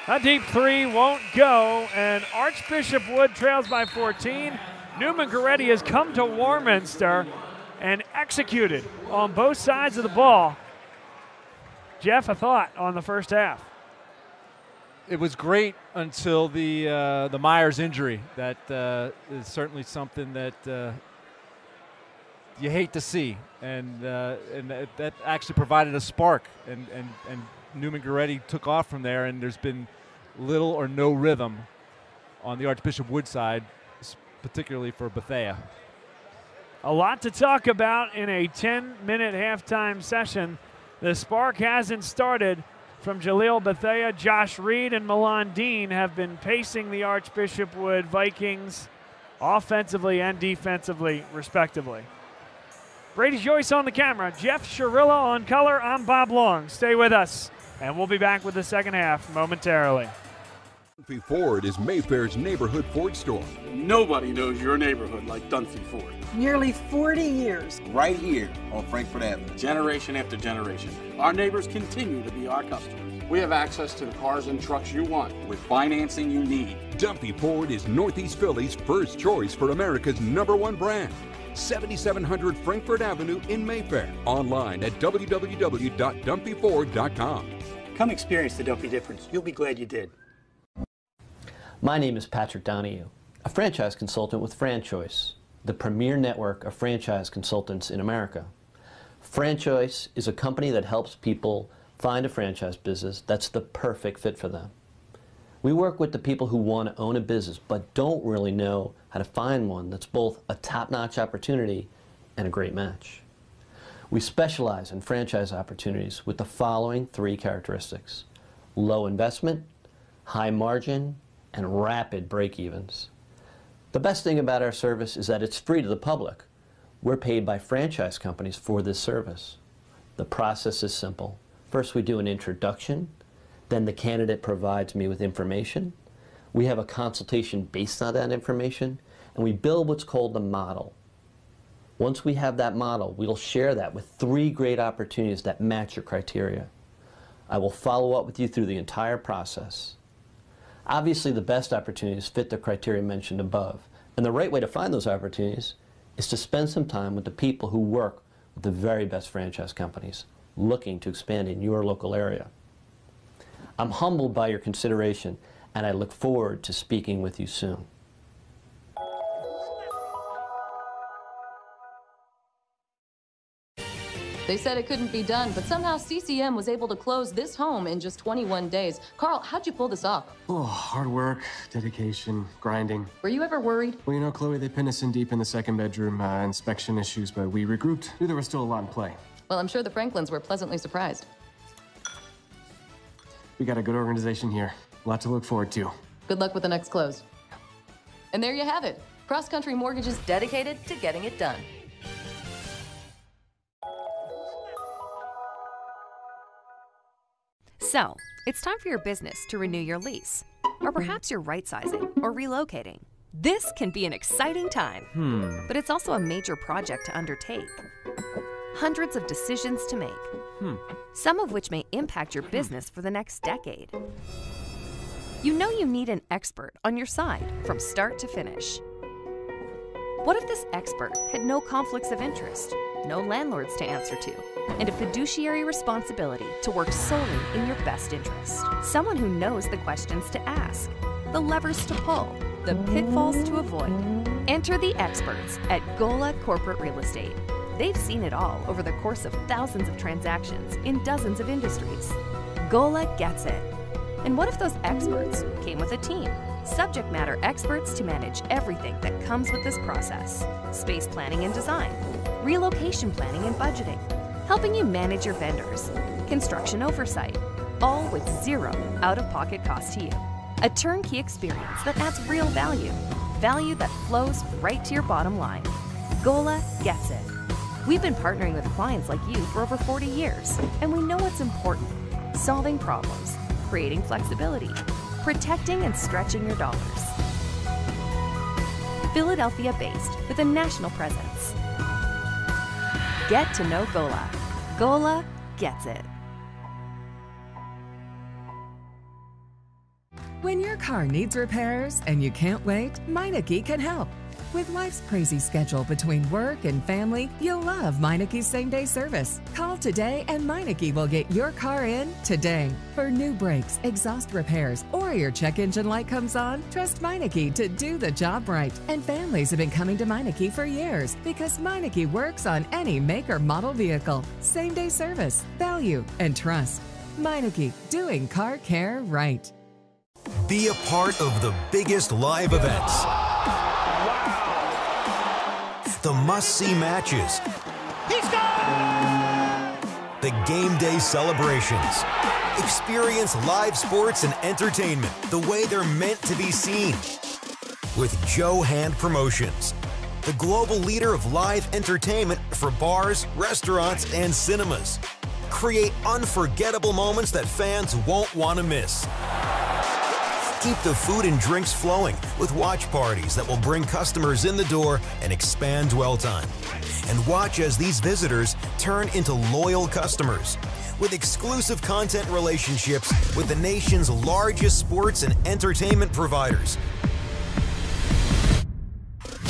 A deep three won't go, and Archbishop Wood trails by 14. Neumann Goretti has come to Warminster and executed on both sides of the ball. Jeff, a thought on the first half. It was great until the uh, the Myers injury. That uh, is certainly something that uh, you hate to see, and uh, and that, that actually provided a spark, and and and Neumann Goretti took off from there, and there's been little or no rhythm on the Archbishop Wood side, particularly for Bethea. A lot to talk about in a 10 minute halftime session. The spark hasn't started from Jaleel Bethea. Josh Reed and Milan Dean have been pacing the Archbishop Wood Vikings offensively and defensively, respectively. Brady Joyce on the camera, Jeff Sharilla on color. I'm Bob Long. Stay with us, and we'll be back with the second half momentarily. Dunphy Ford is Mayfair's neighborhood Ford store. Nobody knows your neighborhood like Dunphy Ford. Nearly 40 years. Right here on Frankford Avenue. Generation after generation. Our neighbors continue to be our customers. We have access to the cars and trucks you want with financing you need. Dunphy Ford is Northeast Philly's first choice for America's number one brand. 7700 Frankford Avenue in Mayfair. Online at www.dunphyford.com. Come experience the Dunphy difference. You'll be glad you did. My name is Patrick Donahue, a franchise consultant with FranChoice, the premier network of franchise consultants in America. FranChoice is a company that helps people find a franchise business that's the perfect fit for them. We work with the people who want to own a business but don't really know how to find one that's both a top-notch opportunity and a great match. We specialize in franchise opportunities with the following three characteristics. Low investment, high margin, and rapid break-evens. The best thing about our service is that it's free to the public. We're paid by franchise companies for this service. The process is simple. First we do an introduction, then the candidate provides me with information. We have a consultation based on that information, and we build what's called the model. Once we have that model, we'll share that with three great opportunities that match your criteria. I will follow up with you through the entire process. Obviously, the best opportunities fit the criteria mentioned above, and the right way to find those opportunities is to spend some time with the people who work with the very best franchise companies looking to expand in your local area. I'm humbled by your consideration, and I look forward to speaking with you soon. They said it couldn't be done, but somehow CCM was able to close this home in just 21 days. Carl, how'd you pull this off? Oh, hard work, dedication, grinding. Were you ever worried? Well, you know, Chloe, they pinned us in deep in the second bedroom, uh, inspection issues, but we regrouped. Knew there was still a lot in play. Well, I'm sure the Franklins were pleasantly surprised. We got a good organization here. A lot to look forward to. Good luck with the next close. And there you have it. Cross Country Mortgage is dedicated to getting it done. So, it's time for your business to renew your lease. Or perhaps you're right sizing or relocating. This can be an exciting time, Hmm. but it's also a major project to undertake. Hundreds of decisions to make, Hmm. some of which may impact your business for the next decade. You know you need an expert on your side from start to finish. What if this expert had no conflicts of interest, no landlords to answer to, and a fiduciary responsibility to work solely in your best interest? Someone who knows the questions to ask, the levers to pull, the pitfalls to avoid. Enter the experts at Gola Corporate Real Estate. They've seen it all over the course of thousands of transactions in dozens of industries. Gola gets it. And what if those experts came with a team? Subject matter experts to manage everything that comes with this process space planning and design, relocation planning and budgeting, helping you manage your vendors, construction oversight, all with zero out of pocket cost to you. A turnkey experience that adds real value, value that flows right to your bottom line. Gola gets it. We've been partnering with clients like you for over 40 years, and we know what's important solving problems, creating flexibility, protecting and stretching your dollars. Philadelphia based with a national presence. Get to know Gola. Gola gets it. When your car needs repairs and you can't wait, Meineke can help. With life's crazy schedule between work and family, you'll love Meineke's same day service. Call today and Meineke will get your car in today. For new brakes, exhaust repairs, or your check engine light comes on, trust Meineke to do the job right. And families have been coming to Meineke for years because Meineke works on any make or model vehicle. Same day service, value, and trust. Meineke, doing car care right. Be a part of the biggest live events. The must-see matches. He's gone! The game day celebrations. Experience live sports and entertainment the way they're meant to be seen. With Joe Hand Promotions, the global leader of live entertainment for bars, restaurants, and cinemas. Create unforgettable moments that fans won't want to miss. Keep the food and drinks flowing with watch parties that will bring customers in the door and expand dwell time. And watch as these visitors turn into loyal customers with exclusive content relationships with the nation's largest sports and entertainment providers.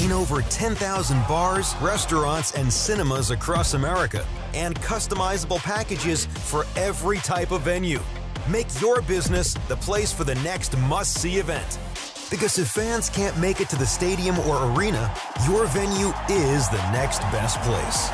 In over 10,000 bars, restaurants, and cinemas across America, and customizable packages for every type of venue. Make your business the place for the next must see event. Because if fans can't make it to the stadium or arena, your venue is the next best place.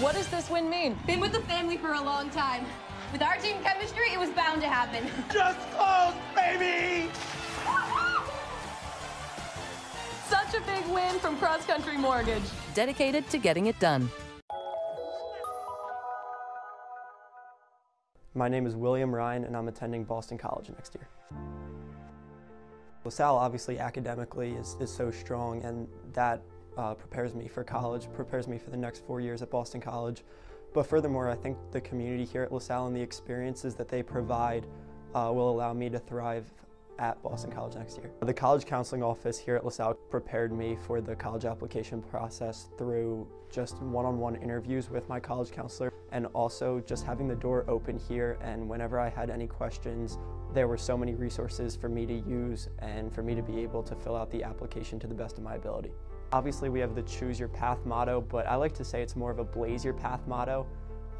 What does this win mean? Been with the family for a long time. With our team chemistry, it was bound to happen. Just close, baby! A big win from Cross Country Mortgage, dedicated to getting it done. My name is William Ryan, and I'm attending Boston College next year. LaSalle, obviously, academically is, is so strong, and that uh, prepares me for college, prepares me for the next four years at Boston College. But furthermore, I think the community here at LaSalle and the experiences that they provide uh, will allow me to thrive at Boston College next year. The college counseling office here at LaSalle prepared me for the college application process through just one-on-one interviews with my college counselor and also just having the door open here and whenever I had any questions, there were so many resources for me to use and for me to be able to fill out the application to the best of my ability. Obviously we have the choose your path motto, but I like to say it's more of a blaze your path motto.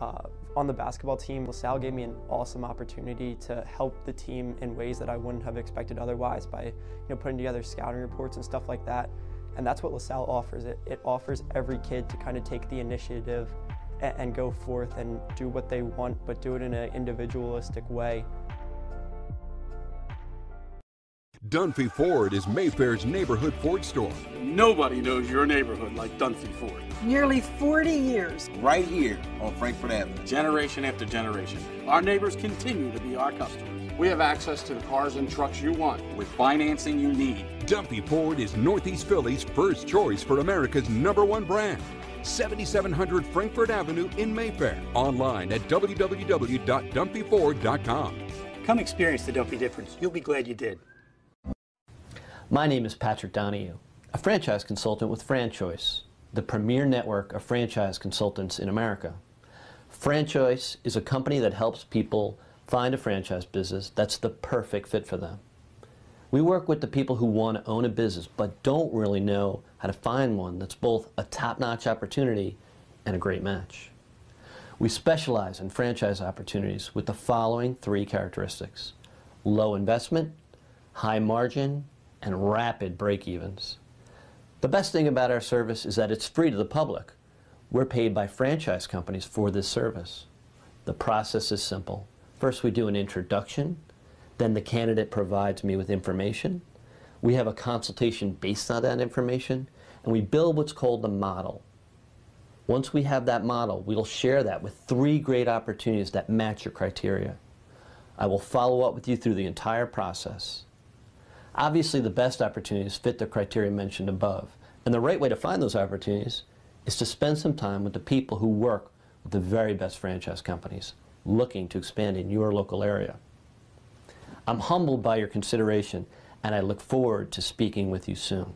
Uh, on the basketball team, LaSalle gave me an awesome opportunity to help the team in ways that I wouldn't have expected otherwise by you know, putting together scouting reports and stuff like that. And that's what LaSalle offers. It, it offers every kid to kind of take the initiative and, and go forth and do what they want, but do it in an individualistic way. Dunphy Ford is Mayfair's neighborhood Ford store. Nobody knows your neighborhood like Dunphy Ford. Nearly 40 years. Right here on Frankford Avenue. Generation after generation. Our neighbors continue to be our customers. We have access to the cars and trucks you want with financing you need. Dunphy Ford is Northeast Philly's first choice for America's number one brand. 7700 Frankford Avenue in Mayfair. Online at www.dunphyford.com. Come experience the Dunphy difference. You'll be glad you did. My name is Patrick Donahue, a franchise consultant with FranChoice, the premier network of franchise consultants in America. FranChoice is a company that helps people find a franchise business that's the perfect fit for them. We work with the people who want to own a business but don't really know how to find one that's both a top-notch opportunity and a great match. We specialize in franchise opportunities with the following three characteristics. Low investment, high margin, and rapid break-evens. The best thing about our service is that it's free to the public. We're paid by franchise companies for this service. The process is simple. First we do an introduction, then the candidate provides me with information. We have a consultation based on that information, and we build what's called the model. Once we have that model, we'll share that with three great opportunities that match your criteria. I will follow up with you through the entire process. Obviously, the best opportunities fit the criteria mentioned above, and the right way to find those opportunities is to spend some time with the people who work with the very best franchise companies looking to expand in your local area. I'm humbled by your consideration, and I look forward to speaking with you soon.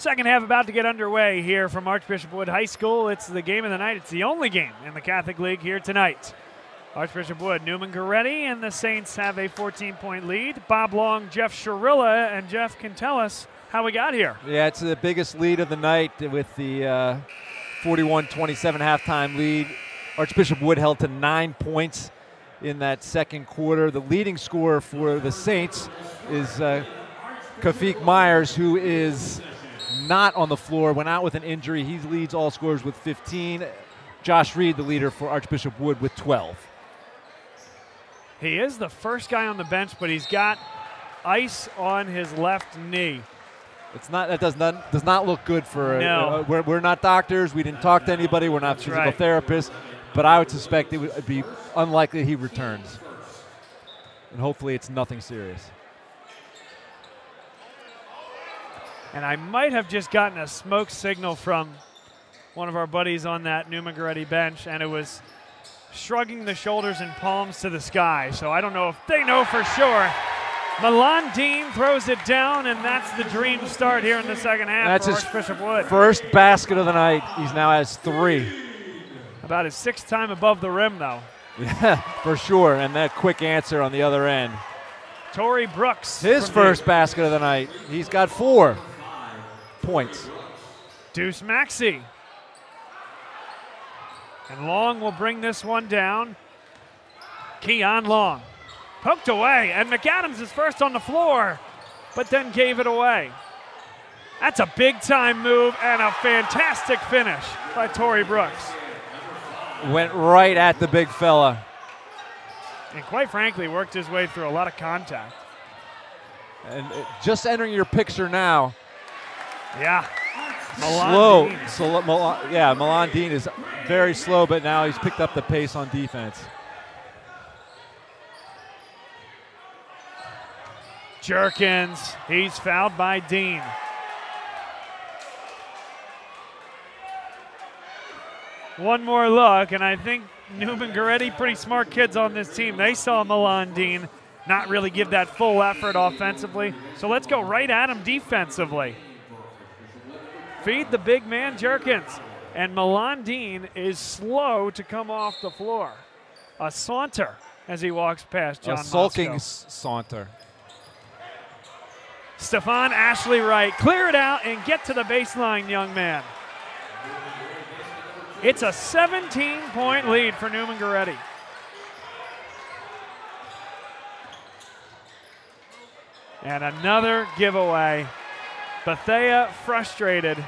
Second half about to get underway here from Archbishop Wood High School. It's the game of the night. It's the only game in the Catholic League here tonight. Archbishop Wood, Neumann Goretti, and the Saints have a 14 point lead. Bob Long, Jeff Sharilla, and Jeff can tell us how we got here. Yeah, it's the biggest lead of the night with the uh, 41 27 halftime lead. Archbishop Wood held to nine points in that second quarter. The leading scorer for the Saints is uh, Kafik Myers, who is not on the floor, went out with an injury. He leads all scorers with 15. Josh Reed, the leader for Archbishop Wood, with 12. He is the first guy on the bench, but he's got ice on his left knee. It's not that does not does not look good for. No. Uh, we're, we're not doctors. We didn't talk to anybody. We're not That's physical right. therapists, but I would suspect it would be unlikely he returns, and hopefully it's nothing serious. And I might have just gotten a smoke signal from one of our buddies on that Goretti bench, and it was shrugging the shoulders and palms to the sky. So I don't know if they know for sure. Milan Dean throws it down, and that's the dream start here in the second half That's for his Archbishop Wood. First basket of the night. He's now has three. About his sixth time above the rim, though. Yeah, for sure. And that quick answer on the other end. Tory Brooks. His first deep. basket of the night. He's got four points. Deuce Maxey. And Long will bring this one down. Keon Long. Poked away, and McAdams is first on the floor, but then gave it away. That's a big time move and a fantastic finish by Tory Brooks. Went right at the big fella. And quite frankly, worked his way through a lot of contact. And uh, just entering your picture now. Yeah. Milan slow. Dean. So, yeah, Milan Dean is very slow, but now he's picked up the pace on defense. Jerkins, he's fouled by Dean. One more look, and I think Neumann Goretti, pretty smart kids on this team. They saw Milan Dean not really give that full effort offensively. So let's go right at him defensively. Feed the big man Jerkins. And Milan Dean is slow to come off the floor. A saunter as he walks past John a sulking saunter. Stefan Ashley Wright, clear it out and get to the baseline, young man. It's a 17 point lead for Neumann Goretti. And another giveaway. Bethea frustrated.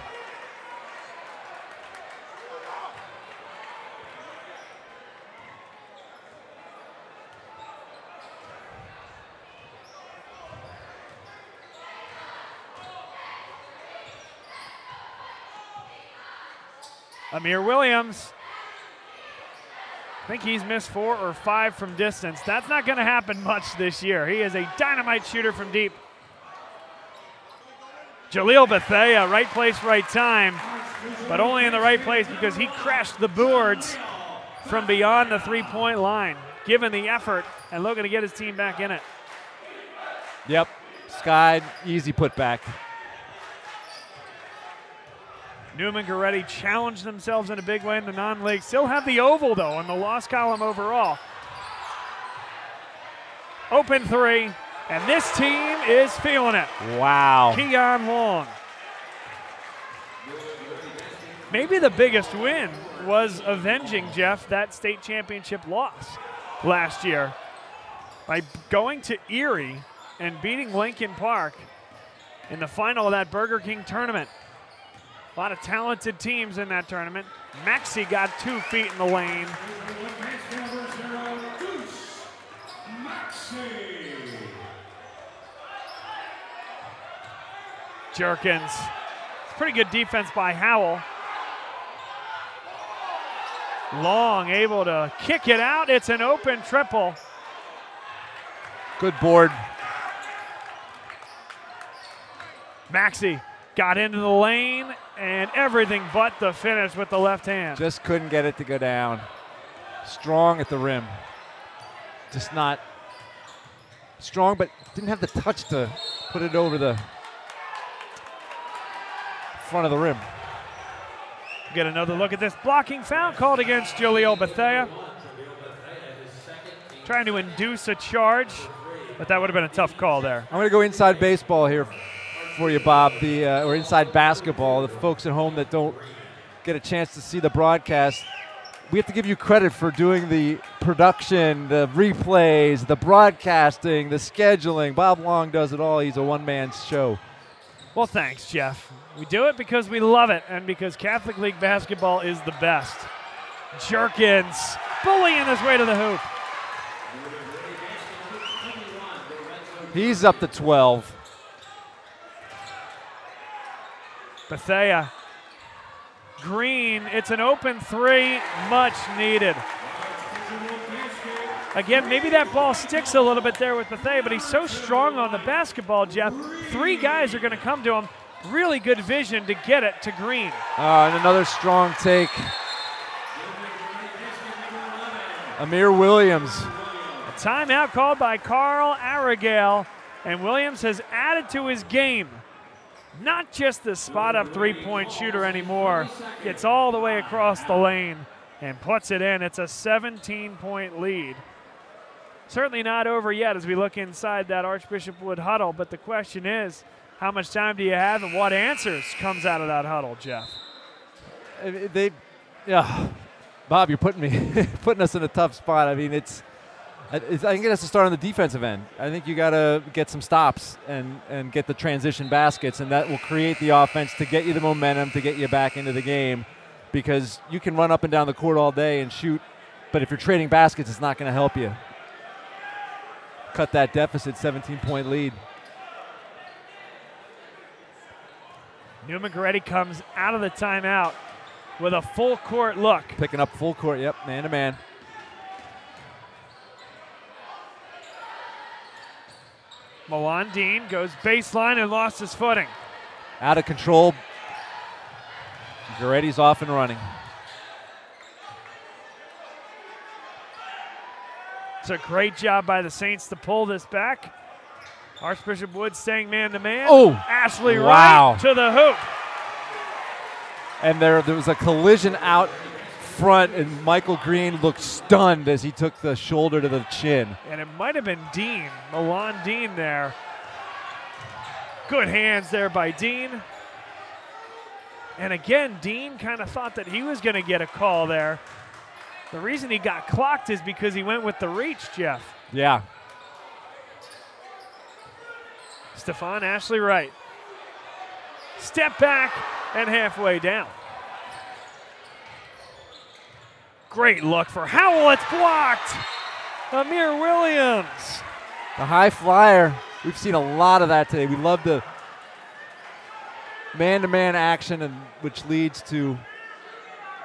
Amir Williams. I think he's missed four or five from distance. That's not going to happen much this year. He is a dynamite shooter from deep. Jaleel Bethea, right place, right time, but only in the right place because he crashed the boards from beyond the three point line, given the effort and looking to get his team back in it. Yep. Sky, easy putback. Neumann Goretti challenged themselves in a big way in the non-league. Still have the oval though in the loss column overall. Open three, and this team is feeling it. Wow. Keon Long. Maybe the biggest win was avenging Jeff that state championship loss last year by going to Erie and beating Lincoln Park in the final of that Burger King tournament. A lot of talented teams in that tournament. Maxey got two feet in the lane. Jerkins. It's Pretty good defense by Howell. Long able to kick it out. It's an open triple. Good board. Maxey got into the lane and everything but the finish with the left hand. Just couldn't get it to go down. Strong at the rim. Just not strong, but didn't have the touch to put it over the. Front of the rim. Get another look at this blocking foul called against Julio Bethea. Trying to induce a charge, but that would have been a tough call there. I'm going to go inside baseball here for you, Bob, the uh, or inside basketball. The folks at home that don't get a chance to see the broadcast, we have to give you credit for doing the production, the replays, the broadcasting, the scheduling. Bob Long does it all. He's a one-man show. Well, thanks, Jeff. We do it because we love it and because Catholic League basketball is the best. Jerkins bullying his way to the hoop. He's up to 12. Bethea. Green, it's an open three, much needed. Again, maybe that ball sticks a little bit there with Bethea, but he's so strong on the basketball, Jeff. Three guys are going to come to him. Really good vision to get it to Green. Uh, and another strong take. Amir Williams. A timeout called by Carl Arrigale, and Williams has added to his game. Not just the spot up three point shooter anymore, gets all the way across the lane and puts it in. It's a 17 point lead. Certainly not over yet as we look inside that Archbishop Wood huddle, but the question is how much time do you have and what answers comes out of that huddle, Jeff? They, yeah, Bob, you're putting me putting us in a tough spot. I mean, it's. it's I think it has to start on the defensive end. I think you got to get some stops and and get the transition baskets, and that will create the offense to get you the momentum to get you back into the game, because you can run up and down the court all day and shoot, but if you're trading baskets, it's not going to help you. Cut that deficit, 17 point lead. Neumann Goretti comes out of the timeout with a full court look. Picking up full court, yep, man to man. Milan Dean goes baseline and lost his footing. Out of control. Goretti's off and running. It's a great job by the Saints to pull this back. Archbishop Wood staying man to man. Oh, Ashley wow. Wright to the hoop. And there, there was a collision out front, and Michael Green looked stunned as he took the shoulder to the chin. And it might have been Dean, Milan Dean there. Good hands there by Dean. And again, Dean kind of thought that he was going to get a call there. The reason he got clocked is because he went with the reach, Jeff. Yeah. Stefan Ashley Wright. Step back and halfway down. Great look for Howell. It's blocked. Amir Williams. The high flyer. We've seen a lot of that today. We love the man to man action, and which leads to.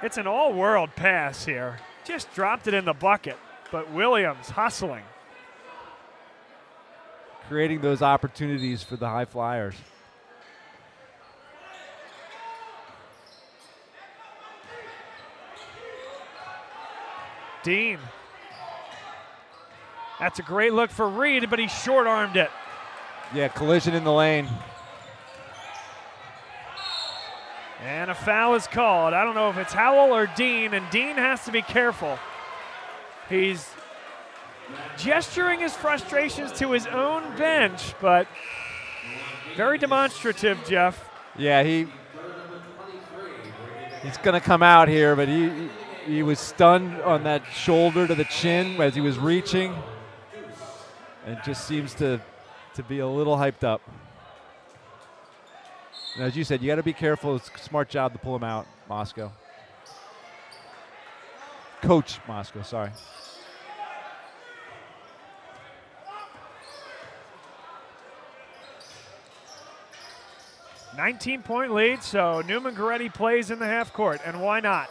It's an all world pass here. Just dropped it in the bucket, but Williams hustling. creating those opportunities for the high flyers. Dean. That's a great look for Reed, but he short armed it. Yeah, collision in the lane. And a foul is called. I don't know if it's Howell or Dean, and Dean has to be careful. He's gesturing his frustrations to his own bench, but very demonstrative, Jeff. Yeah, he he's going to come out here, but he he was stunned on that shoulder to the chin as he was reaching, and just seems to to be a little hyped up. And as you said, you got to be careful. It's a smart job to pull him out, Mosco. Coach Mosco, sorry. Nineteen point lead, so Neumann Goretti plays in the half court, and why not?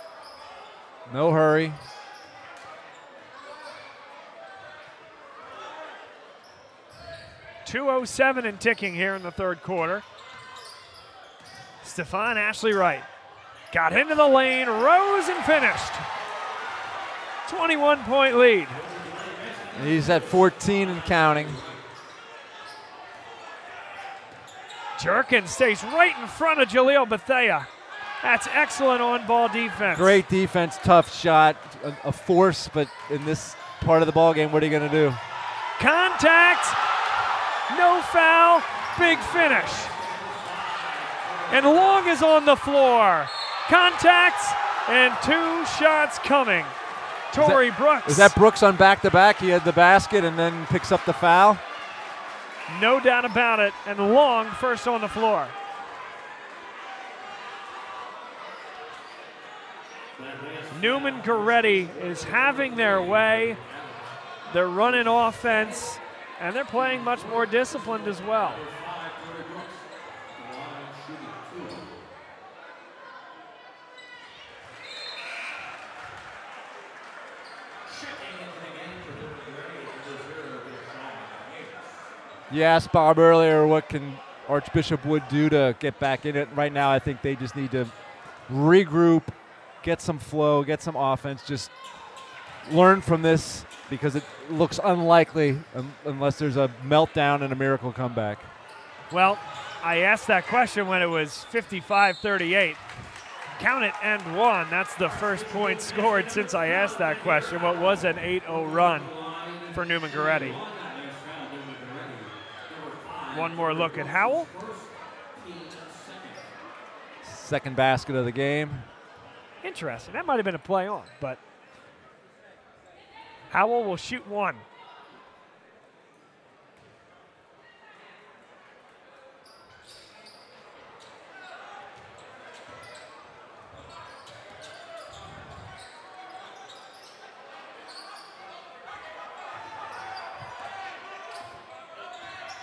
No hurry. Two oh seven and ticking here in the third quarter. Stefan Ashley Wright got into the lane, rose and finished. 21 point lead. He's at 14 and counting. Jerkin stays right in front of Jaleel Bethea. That's excellent on ball defense. Great defense, tough shot, a, a force, but in this part of the ball game, what are you going to do? Contact, no foul, big finish. And Long is on the floor. Contacts and two shots coming. Tory Brooks. Is that Brooks on back to back? He had the basket and then picks up the foul? No doubt about it. And Long first on the floor. Neumann Goretti is having their way. They're running offense, and they're playing much more disciplined as well. You asked Bob earlier what can Archbishop Wood do to get back in it. Right now, I think they just need to regroup, get some flow, get some offense, just learn from this because it looks unlikely un- unless there's a meltdown and a miracle comeback. Well, I asked that question when it was 55 38. Count it and one. That's the first point scored since I asked that question. What was an 8 0 run for Neumann Goretti? One more look at Howell. Second basket of the game. Interesting. That might have been a play on, but Howell will shoot one.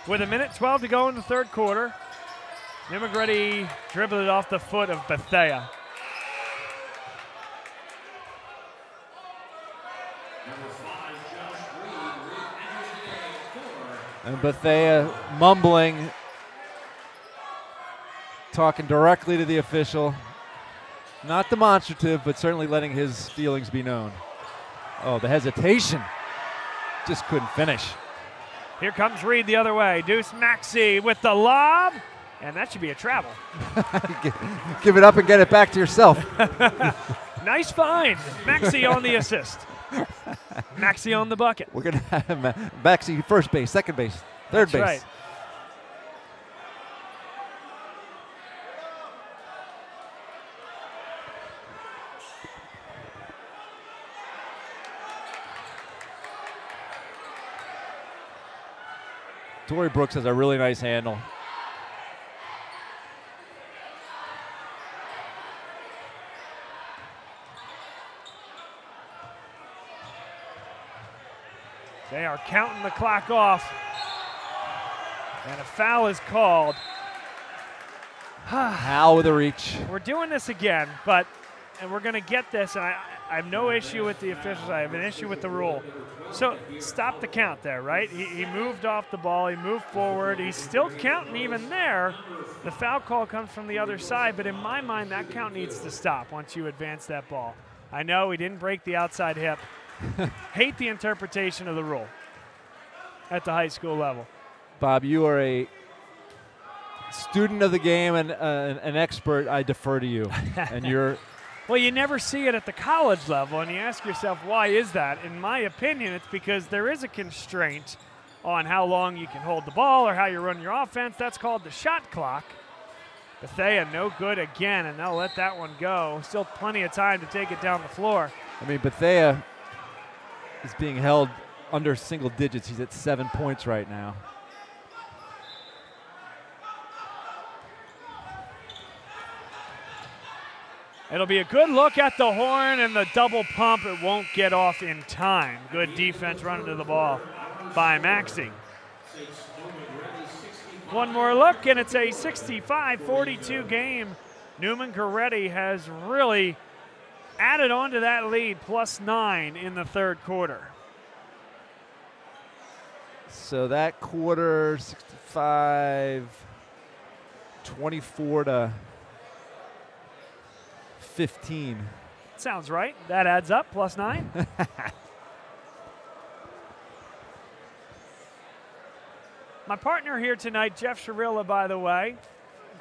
With a minute 12 to go in the third quarter, Neumann Goretti dribbled it off the foot of Bethea. And Bethea mumbling, talking directly to the official. Not demonstrative, but certainly letting his feelings be known. Oh, the hesitation. Just couldn't finish. Here comes Reed the other way. Deuce Maxey with the lob, and that should be a travel. Give it up and get it back to yourself. nice find. Maxey on the assist. Maxey on the bucket. We're going to have Ma- Maxey first base, second base, third That's base. right. Tory Brooks has a really nice handle. They are counting the clock off. And a foul is called. Hal with a reach. We're doing this again, but and we're going to get this. And I, I have no issue with the officials. I have an issue with the rule. So stop the count there, right? He, he moved off the ball. He moved forward. He's still counting even there. The foul call comes from the other side, but in my mind, that count needs to stop once you advance that ball. I know he didn't break the outside hip. Hate the interpretation of the rule at the high school level. Bob, you are a student of the game and uh, an- an expert. I defer to you. and you're Well, you never see it at the college level, and you ask yourself, why is that? In my opinion, it's because there is a constraint on how long you can hold the ball or how you run your offense. That's called the shot clock. Bethea, no good again, and they'll let that one go. Still plenty of time to take it down the floor. I mean, Bethea is being held under single digits. He's at seven points right now. It'll be a good look at the horn and the double pump. It won't get off in time. Good defense running to the ball by Maxey. One more look, and it's a 65 42 game. Neumann Goretti has really added on to that lead, plus nine in the third quarter. So that quarter, 65, 24 to 15. Sounds right. That adds up, plus nine. My partner here tonight, Jeff Sharilla, by the way.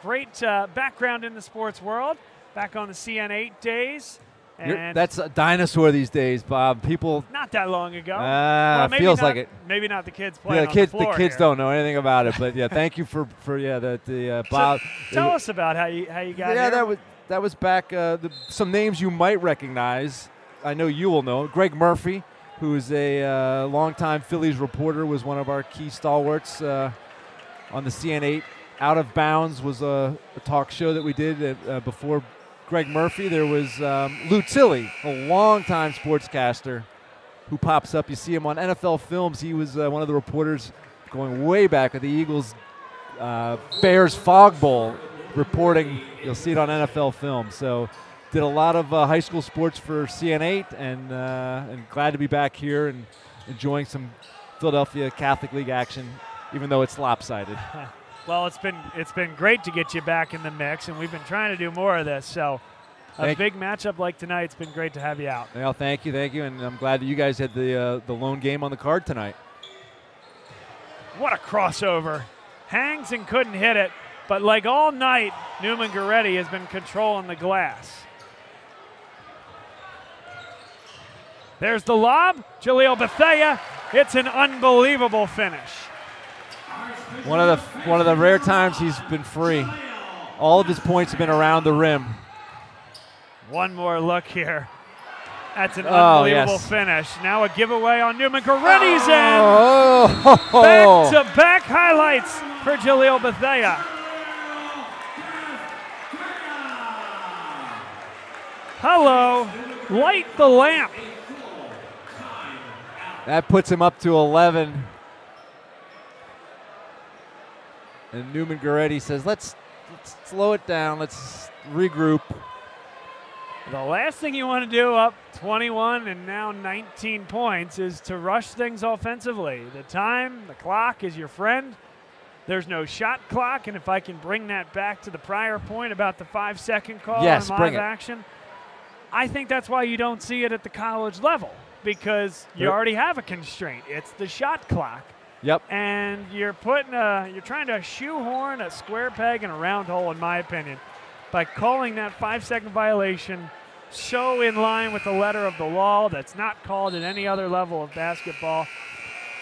Great uh, background in the sports world. Back on the CN8 days. You're- that's a dinosaur these days, Bob. People. not that long ago. Ah, well, feels not- like it. Maybe not the kids playing Yeah, on kids. the floor kids here. don't know anything about it, but yeah, thank you for for yeah the the uh, So, Bob. tell us about how you how you got yeah, here. that was that was back. Uh, the, some names you might recognize. I know you will know. Greg Murphy, who is a uh, longtime Phillies reporter, was one of our key stalwarts uh, on the CN8. Out of Bounds was a, a talk show that we did uh, before Greg Murphy. There was um, Lou Tilley, a longtime sportscaster, who pops up. You see him on NFL Films. He was uh, one of the reporters going way back at the Eagles uh, Bears Fog Bowl reporting. You'll see it on NFL film. So, did a lot of uh, high school sports for CN8, and uh, and glad to be back here and enjoying some Philadelphia Catholic League action, even though it's lopsided. Well, it's been it's been great to get you back in the mix, and we've been trying to do more of this. So, a Thank- big matchup like tonight, it's been great to have you out. Well, thank you, thank you, and I'm glad that you guys had the uh, the lone game on the card tonight. What a crossover! Hangs and couldn't hit it, but like all night, Neumann Goretti has been controlling the glass. There's the lob, Jaleel Bethea. It's an unbelievable finish. One of the one of the rare times he's been free. All of his points have been around the rim. One more look here. That's an Oh, unbelievable yes. finish. Now a giveaway on Neumann Goretti's end. Oh, Back to back highlights for Jaleel Bethea. Hello, light the lamp. That puts him up to 11. And Neumann Goretti says, let's, let's slow it down. Let's regroup. The last thing you want to do up 21 and now 19 points is to rush things offensively. The time, the clock is your friend. There's no shot clock, and if I can bring that back to the prior point about the five second call Yes, on bring live it. I think that's why you don't see it at the college level because you Yep. already have a constraint. It's the shot clock. Yep. And you're putting a, you're trying to shoehorn a square peg in a round hole, in my opinion, by calling that five second violation so in line with the letter of the law that's not called at any other level of basketball.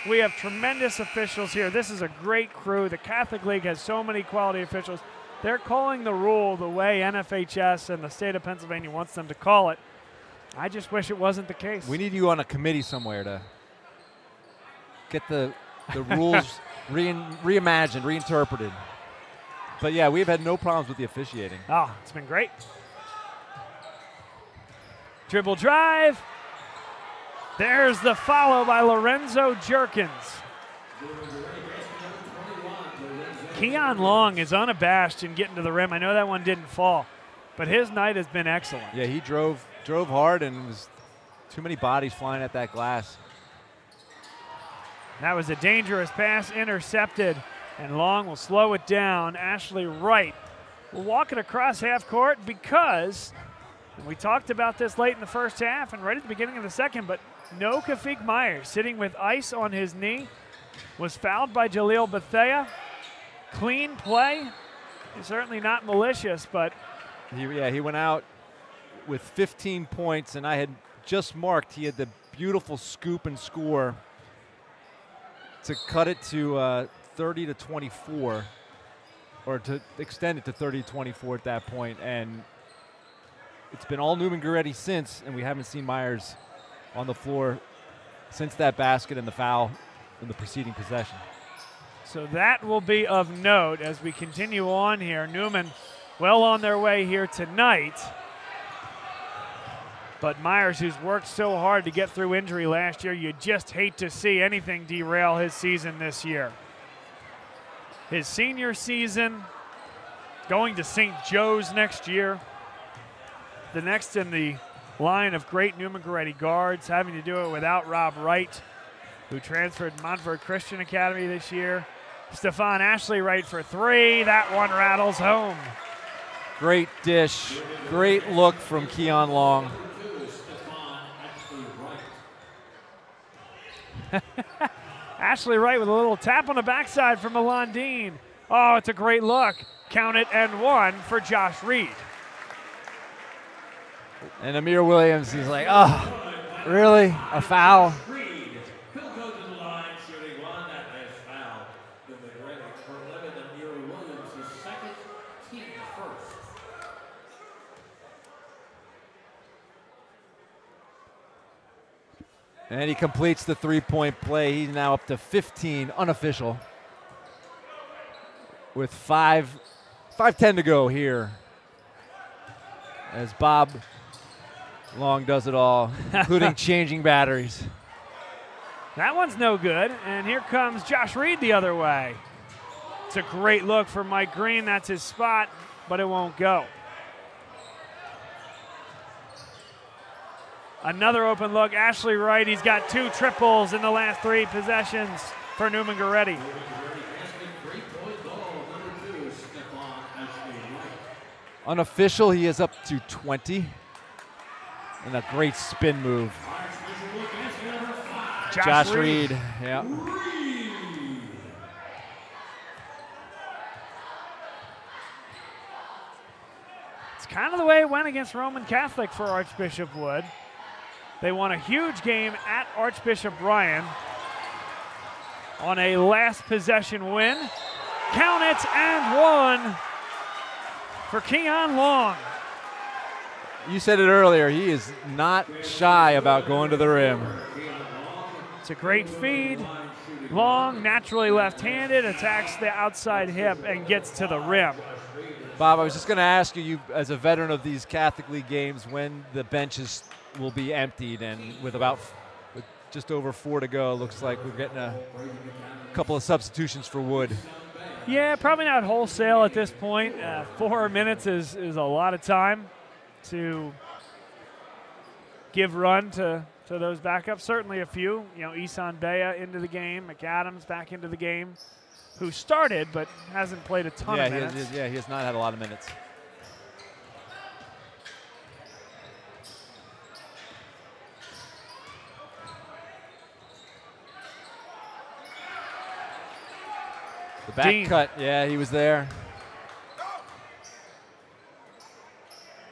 We have tremendous officials here. This is a great crew. The Catholic League has so many quality officials. They're calling the rule the way NFHS and the state of Pennsylvania wants them to call it. I just wish it wasn't the case. We need you on a committee somewhere to get the, the rules rein, reimagined, reinterpreted. But yeah, we've had no problems with the officiating. Oh, it's been great. Dribble drive. There's the follow by Lorenzo Jerkins. Keon Long is unabashed in getting to the rim. I know that one didn't fall, but his night has been excellent. Yeah, he drove drove hard and was too many bodies flying at that glass. That was a dangerous pass intercepted, and Long will slow it down. Ashley Wright will walk it across half court because we talked about this late in the first half and right at the beginning of the second, but no Kafik Myers sitting with ice on his knee was fouled by Jaleel Bethea. Clean play. Certainly not malicious, but He, yeah, he went out with 15 points, and I had just marked he had the beautiful scoop and score to cut it to uh, 30 to 24, or to extend it to 30 to 24 at that point. And it's been all Neumann Goretti since, and we haven't seen Myers on the floor since that basket and the foul in the preceding possession. So that will be of note as we continue on here. Neumann well on their way here tonight. But Myers, who's worked so hard to get through injury last year, you just hate to see anything derail his season this year. His senior season, going to St. Joe's next year. The next in the line of great Neumann Goretti guards, having to do it without Rob Wright, who transferred to Montford Christian Academy this year. Stefan Ashley Wright for three. That one rattles home. Great dish, great look from Keon Long. Ashley Wright with a little tap on the backside from Milan Dean. Oh, it's a great look. Count it and one for Josh Reed. And Amir Williams, he's like, oh, really? A foul? And he completes the three point play. He's now up to 15 unofficial with five, 5.10 to go here as Bob Long does it all, including changing batteries. That one's no good. And here comes Josh Reed the other way. It's a great look for Mike Green. That's his spot, but it won't go. Another open look. Ashley Wright, he's got two triples in the last three possessions for Neumann Goretti. Unofficial, he is up to 20. And a great spin move. Josh, Josh Reed. Reed. Yeah. It's kind of the way it went against Roman Catholic for Archbishop Wood. They won a huge game at Archbishop Ryan on a last possession win. Count it and one for Keon Long. You said it earlier. He is not shy about going to the rim. It's a great feed. Long, naturally left handed, attacks the outside hip and gets to the rim. Bob, I was just going to ask you, you, as a veteran of these Catholic League games, when the benches will be emptied, and with about with just over four to go, looks like we're getting a couple of substitutions for Wood. Yeah, probably not wholesale at this point. Uh, four minutes is, is a lot of time to give run to, to those backups. Certainly a few. You know, Isan Bea into the game, McAdams back into the game, who started but hasn't played a ton yeah, of he minutes. has, yeah, he has not had a lot of minutes. The back Dean. cut, yeah, he was there.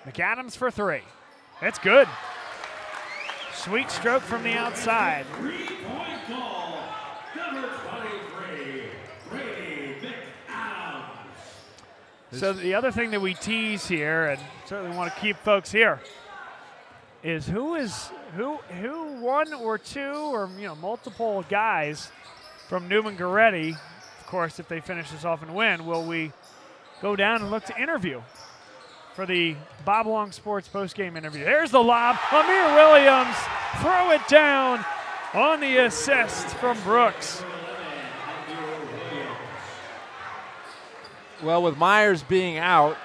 McAdams for three. That's good. Sweet stroke from the outside. So the other thing that we tease here, and certainly want to keep folks here, is who is who who one or two or you know multiple guys from Neumann Goretti. Of course, if they finish this off and win, will we go down and look to interview for the Bob Long Sports postgame interview? There's the lob. Amir Williams throw it down on the assist from Brooks. Well, with Myers being out,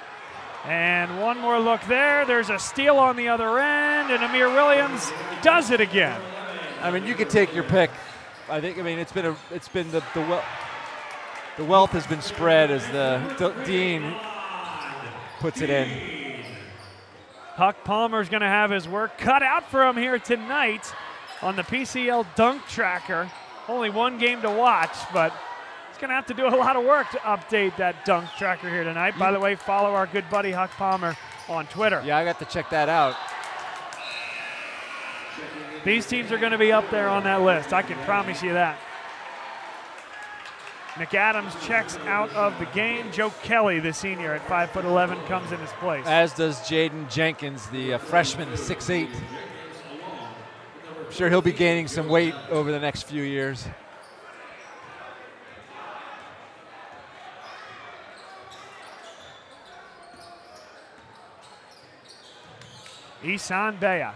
And one more look there. There's a steal on the other end, and Amir Williams does it again. I mean, you could take your pick. I think. I mean, it's been a. It's been the the well. The wealth has been spread as the dean puts it in. Huck Palmer's going to have his work cut out for him here tonight on the PCL Dunk Tracker. Only one game to watch, but he's going to have to do a lot of work to update that Dunk Tracker here tonight. By the way, follow our good buddy Huck Palmer on Twitter. Yeah, I got to check that out. These teams are going to be up there on that list. I can promise you that. McAdams checks out of the game. Joe Kelly, the senior at 5'11", comes in his place. As does Jaden Jenkins, the uh, freshman, 6'8". I'm sure he'll be gaining some weight over the next few years. Isan Bea.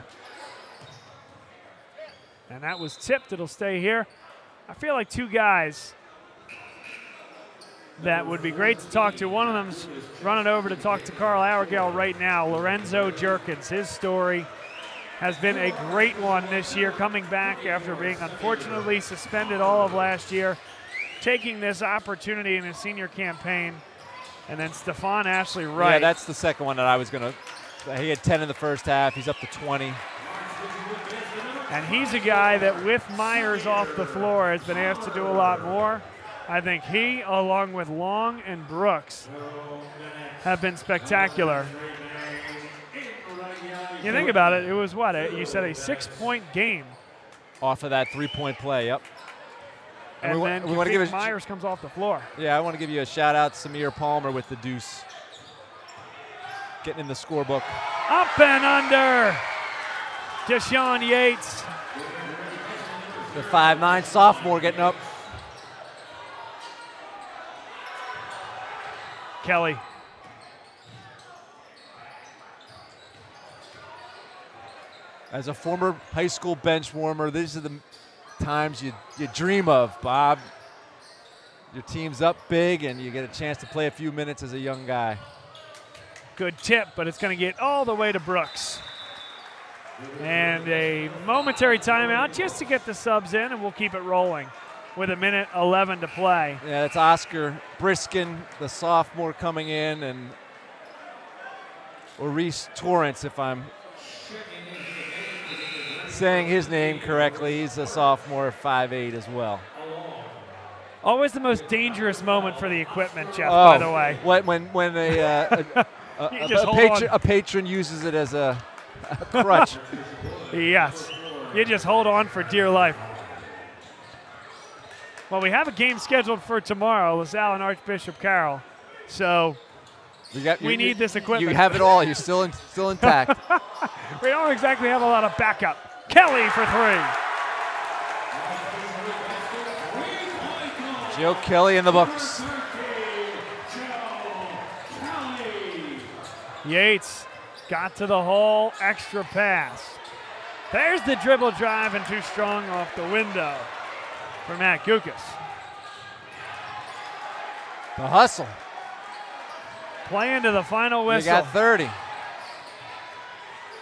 And that was tipped. It'll stay here. I feel like two guys that would be great to talk to. One of them's running over to talk to Carl Arrigale right now. Lorenzo Jerkins. His story has been a great one this year, coming back after being unfortunately suspended all of last year, taking this opportunity in his senior campaign. And then Stefan Ashley Wright. Yeah, that's the second one that I was going to. He had 10 in the first half. He's up to 20. And he's a guy that, with Myers off the floor, has been asked to do a lot more. I think he, along with Long and Brooks, have been spectacular. You think about it, it was what? A, you said a six point game. Off of that three point play, yep. And, we, then we want to give a, Myers comes off the floor. Yeah, I want to give you a shout out, Samir Palmer with the deuce. Getting in the scorebook. Up and under. Deshaun Yates. The five nine sophomore getting up. Kelly. As a former high school bench warmer, these are the times you, you dream of, Bob. Your team's up big and you get a chance to play a few minutes as a young guy. Good tip, but it's going to get all the way to Brooks. And a momentary timeout just to get the subs in, and we'll keep it rolling with a minute 11 to play. Yeah, it's Oscar Briskin, the sophomore coming in, and Maurice Torrance, if I'm saying his name correctly. He's a sophomore, 5'8 as well. Always the most dangerous moment for the equipment, Jeff, oh, by the way. When, when, when a, uh, a, a, a, a patron, a patron uses it as a, a crutch. yes. You just hold on for dear life. Well, we have a game scheduled for tomorrow, LaSalle and Archbishop Carroll. So We, got, We you- need this equipment. You have it all. You're still in, still intact. we don't exactly have a lot of backup. Kelly for three. Joe Kelly in the books. Yates got to the hole, extra pass. There's the dribble drive and too strong off the window for Matt Gukas. The hustle. Play into the final You whistle. got 30.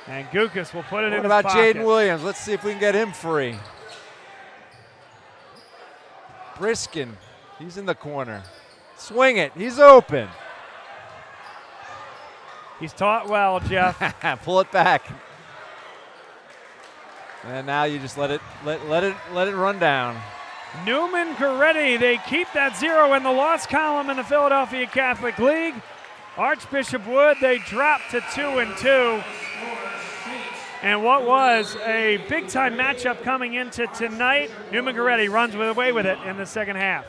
And Gukas will put it in What his about. Jaden Williams? Let's see if we can get him free. Briskin, he's in the corner. Swing it. He's open. He's taught well, Jeff. Pull it back. And now you just let it let let it let it run down. Neumann Goretti, they keep that zero in the loss column in the Philadelphia Catholic League. Archbishop Wood, they drop to two and two. And what was a big time matchup coming into tonight, Neumann Goretti runs away with it in the second half.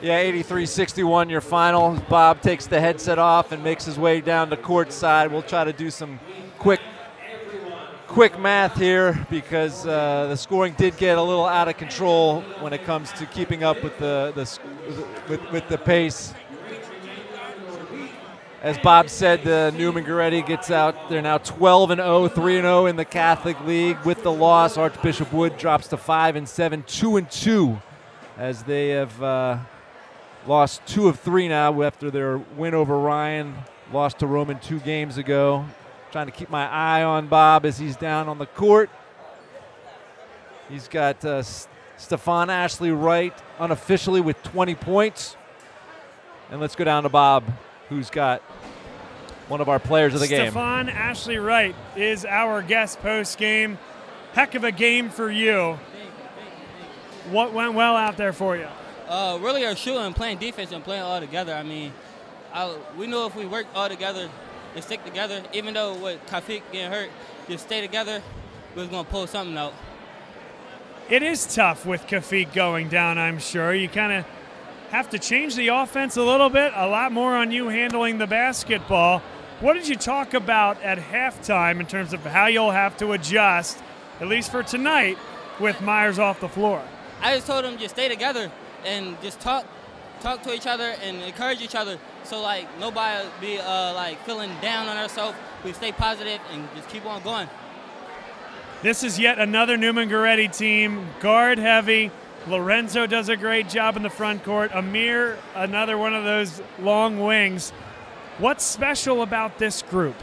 Yeah, 83-61 your final. Bob takes the headset off and makes his way down to court side. We'll try to do some quick quick math here because uh, the scoring did get a little out of control when it comes to keeping up with the, the with, with the pace. As Bob said, the Neumann Goretti gets out. They're now 12 and 0, 3 and 0 in the Catholic League. With the loss, Archbishop Wood drops to 5 and 7, 2 and 2, as they have uh, lost two of three now after their win over Ryan. Lost to Roman two games ago. Trying to keep my eye on Bob as he's down on the court. He's got uh, Stefan Ashley Wright unofficially with 20 points. And let's go down to Bob, who's got one of our players of the game. Stefan Ashley Wright is our guest post game. Heck of a game for you. What went well out there for you? Uh, really, our shooting, playing defense, and playing all together. I mean, I, we know if we work all together and stick together, even though with Kafik getting hurt, just stay together, We're gonna pull something out. It is tough with Kafik going down, I'm sure. You kind of have to change the offense a little bit, a lot more on you handling the basketball. What did you talk about at halftime in terms of how you'll have to adjust, at least for tonight, with Myers off the floor? I just told them just stay together and just talk, talk to each other and encourage each other. So like nobody be uh, like feeling down on ourselves. We stay positive and just keep on going. This is yet another Neumann Goretti team, guard heavy. Lorenzo does a great job in the front court. Amir, another one of those long wings. What's special about this group?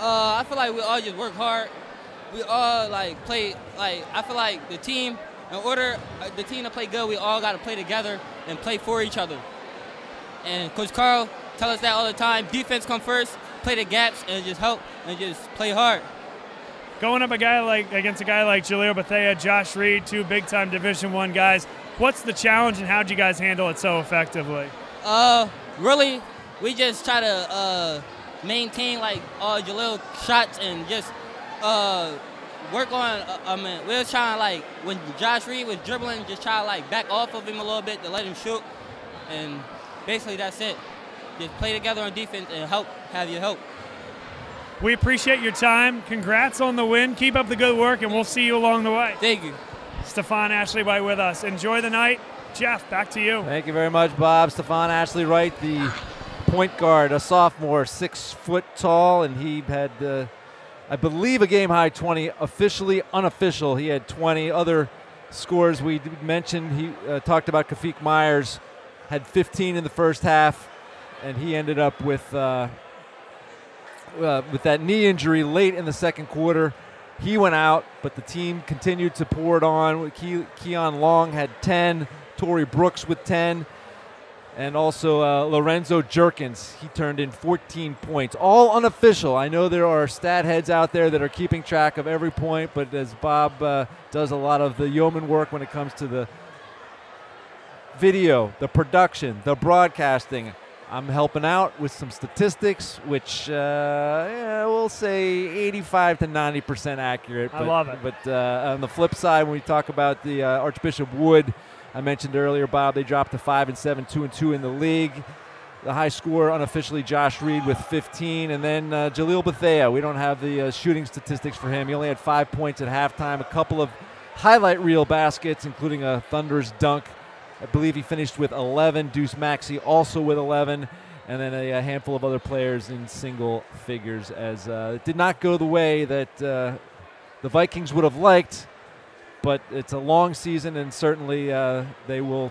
Uh, I feel like we all just work hard. We all like play like I feel like the team. In order uh, the team to play good, we all got to play together and play for each other. And Coach Carl tell us that all the time. Defense come first. Play the gaps and just help and just play hard. going up a guy like against a guy like Jaleel Bethea, Josh Reed, two big-time Division One guys. What's the challenge, and how'd you guys handle it so effectively? Uh, really, we just try to uh, maintain like uh, Jaleel shots and just uh, work on. Uh, I mean, we were trying like when Josh Reed was dribbling, just try to like back off of him a little bit to let him shoot, and basically that's it. Just play together on defense and help have your help. We appreciate your time. Congrats on the win. Keep up the good work, and we'll see you along the way. Thank you. Stefan Ashley Wright with us. Enjoy the night. Jeff, back to you. Thank you very much, Bob. Stefan Ashley Wright, the point guard, a sophomore, six foot tall, and he had, uh, I believe, a game high 20. Officially, unofficial, he had 20. Other scores we mentioned, he uh, talked about Kafik Myers, had 15 in the first half, and he ended up with. Uh, uh, with that knee injury late in the second quarter. He went out, but the team continued to pour it on. Ke- Keon Long had 10, Tory Brooks with 10, and also uh, Lorenzo Jerkins. He turned in 14 points. All unofficial. I know there are stat heads out there that are keeping track of every point, but as Bob uh, does a lot of the yeoman work when it comes to the video, the production, the broadcasting, I'm helping out with some statistics, which uh, yeah, we'll say 85 to 90 percent accurate. I But, love it. But uh, on the flip side, when we talk about the uh, Archbishop Wood, I mentioned earlier, Bob, they dropped to five and seven, two and two in the league. The high score unofficially Josh Reed with 15, and then uh, Jaleel Bethea. We don't have the uh, shooting statistics for him. He only had five points at halftime, a couple of highlight reel baskets, including a Thunder's dunk. I believe he finished with 11. Deuce Maxey also with 11, and then a, a handful of other players in single figures. As uh, it did not go the way that uh, the Vikings would have liked, but it's a long season, and certainly uh, they will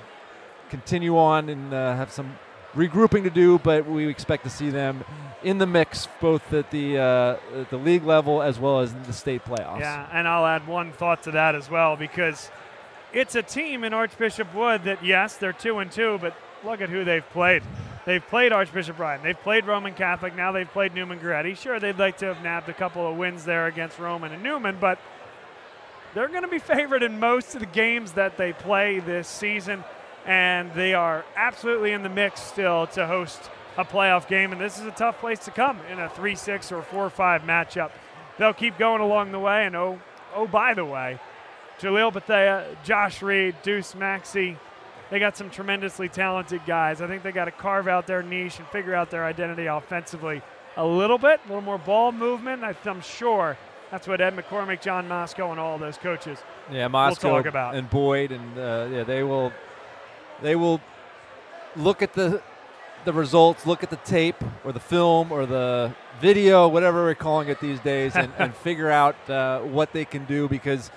continue on and uh, have some regrouping to do. But we expect to see them in the mix, both at the uh, at the league level as well as in the state playoffs. Yeah, and I'll add one thought to that as well because it's a team in Archbishop Wood that yes, they're two and two, but look at who they've played. They've played Archbishop Ryan. They've played Roman Catholic. Now they've played Neumann Goretti. Sure, they'd like to have nabbed a couple of wins there against Roman and Neumann, but they're going to be favored in most of the games that they play this season, and they are absolutely in the mix still to host a playoff game. And this is a tough place to come in a 3 6 or 4 5 matchup. They'll keep going along the way, and oh, oh, by the way, Jaleel Bethea, Josh Reed, Deuce Maxey. They got some tremendously talented guys. I think they got to carve out their niche and figure out their identity offensively a little bit, a little more ball movement. I'm sure that's what Ed McCormick, John Mosco, and all those coaches Yeah, Mosco will talk about. and Boyd, and uh, yeah, they will they will look at the the results, look at the tape or the film or the video, whatever we're calling it these days, and, and figure out uh, what they can do because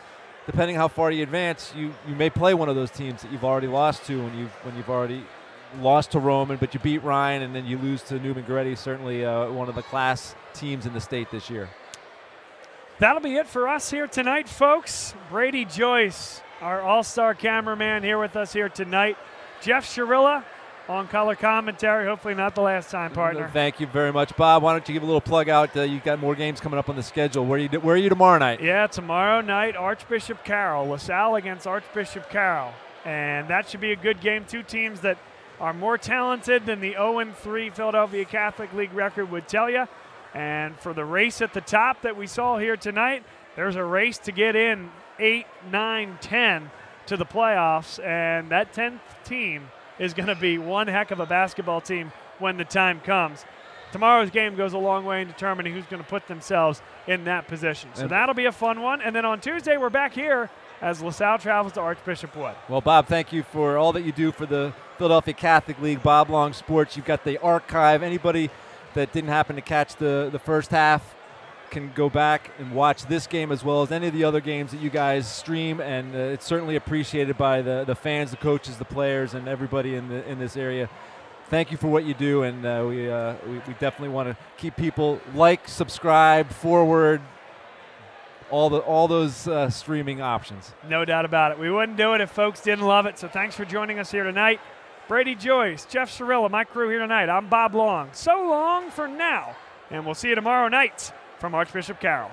depending how far you advance, you, you may play one of those teams that you've already lost to when you've when you've already lost to Roman, but you beat Ryan and then you lose to Neumann Goretti, certainly uh, one of the class teams in the state this year. That'll be it for us here tonight, folks. Brady Joyce, our all star cameraman, here with us here tonight. Jeff Sharilla on color commentary. Hopefully, not the last time, partner. Thank you very much, Bob. Why don't you give a little plug out? Uh, you've got more games coming up on the schedule. Where are you? Where are you tomorrow night? Yeah, tomorrow night, Archbishop Carroll. LaSalle against Archbishop Carroll. And that should be a good game. Two teams that are more talented than the 0 3 Philadelphia Catholic League record would tell you. And for the race at the top that we saw here tonight, there's a race to get in 8, 9, 10 to the playoffs. And that 10th team is going to be one heck of a basketball team when the time comes. Tomorrow's game goes a long way in determining who's going to put themselves in that position. So And- that'll be a fun one. And then on Tuesday, we're back here as LaSalle travels to Archbishop Wood. Well, Bob, thank you for all that you do for the Philadelphia Catholic League, Bob Long Sports. You've got the archive. Anybody that didn't happen to catch the, the first half can go back and watch this game as well as any of the other games that you guys stream, and uh, it's certainly appreciated by the, the fans, the coaches, the players, and everybody in the in this area. Thank you for what you do, and uh, we, uh, we we definitely want to keep people like, subscribe, forward, all the all those uh, streaming options. No doubt about it. We wouldn't do it if folks didn't love it. So thanks for joining us here tonight. Brady Joyce, Jeff Cirilla, my crew here tonight. I'm Bob Long. So long for now. And we'll see you tomorrow night from Archbishop Carroll.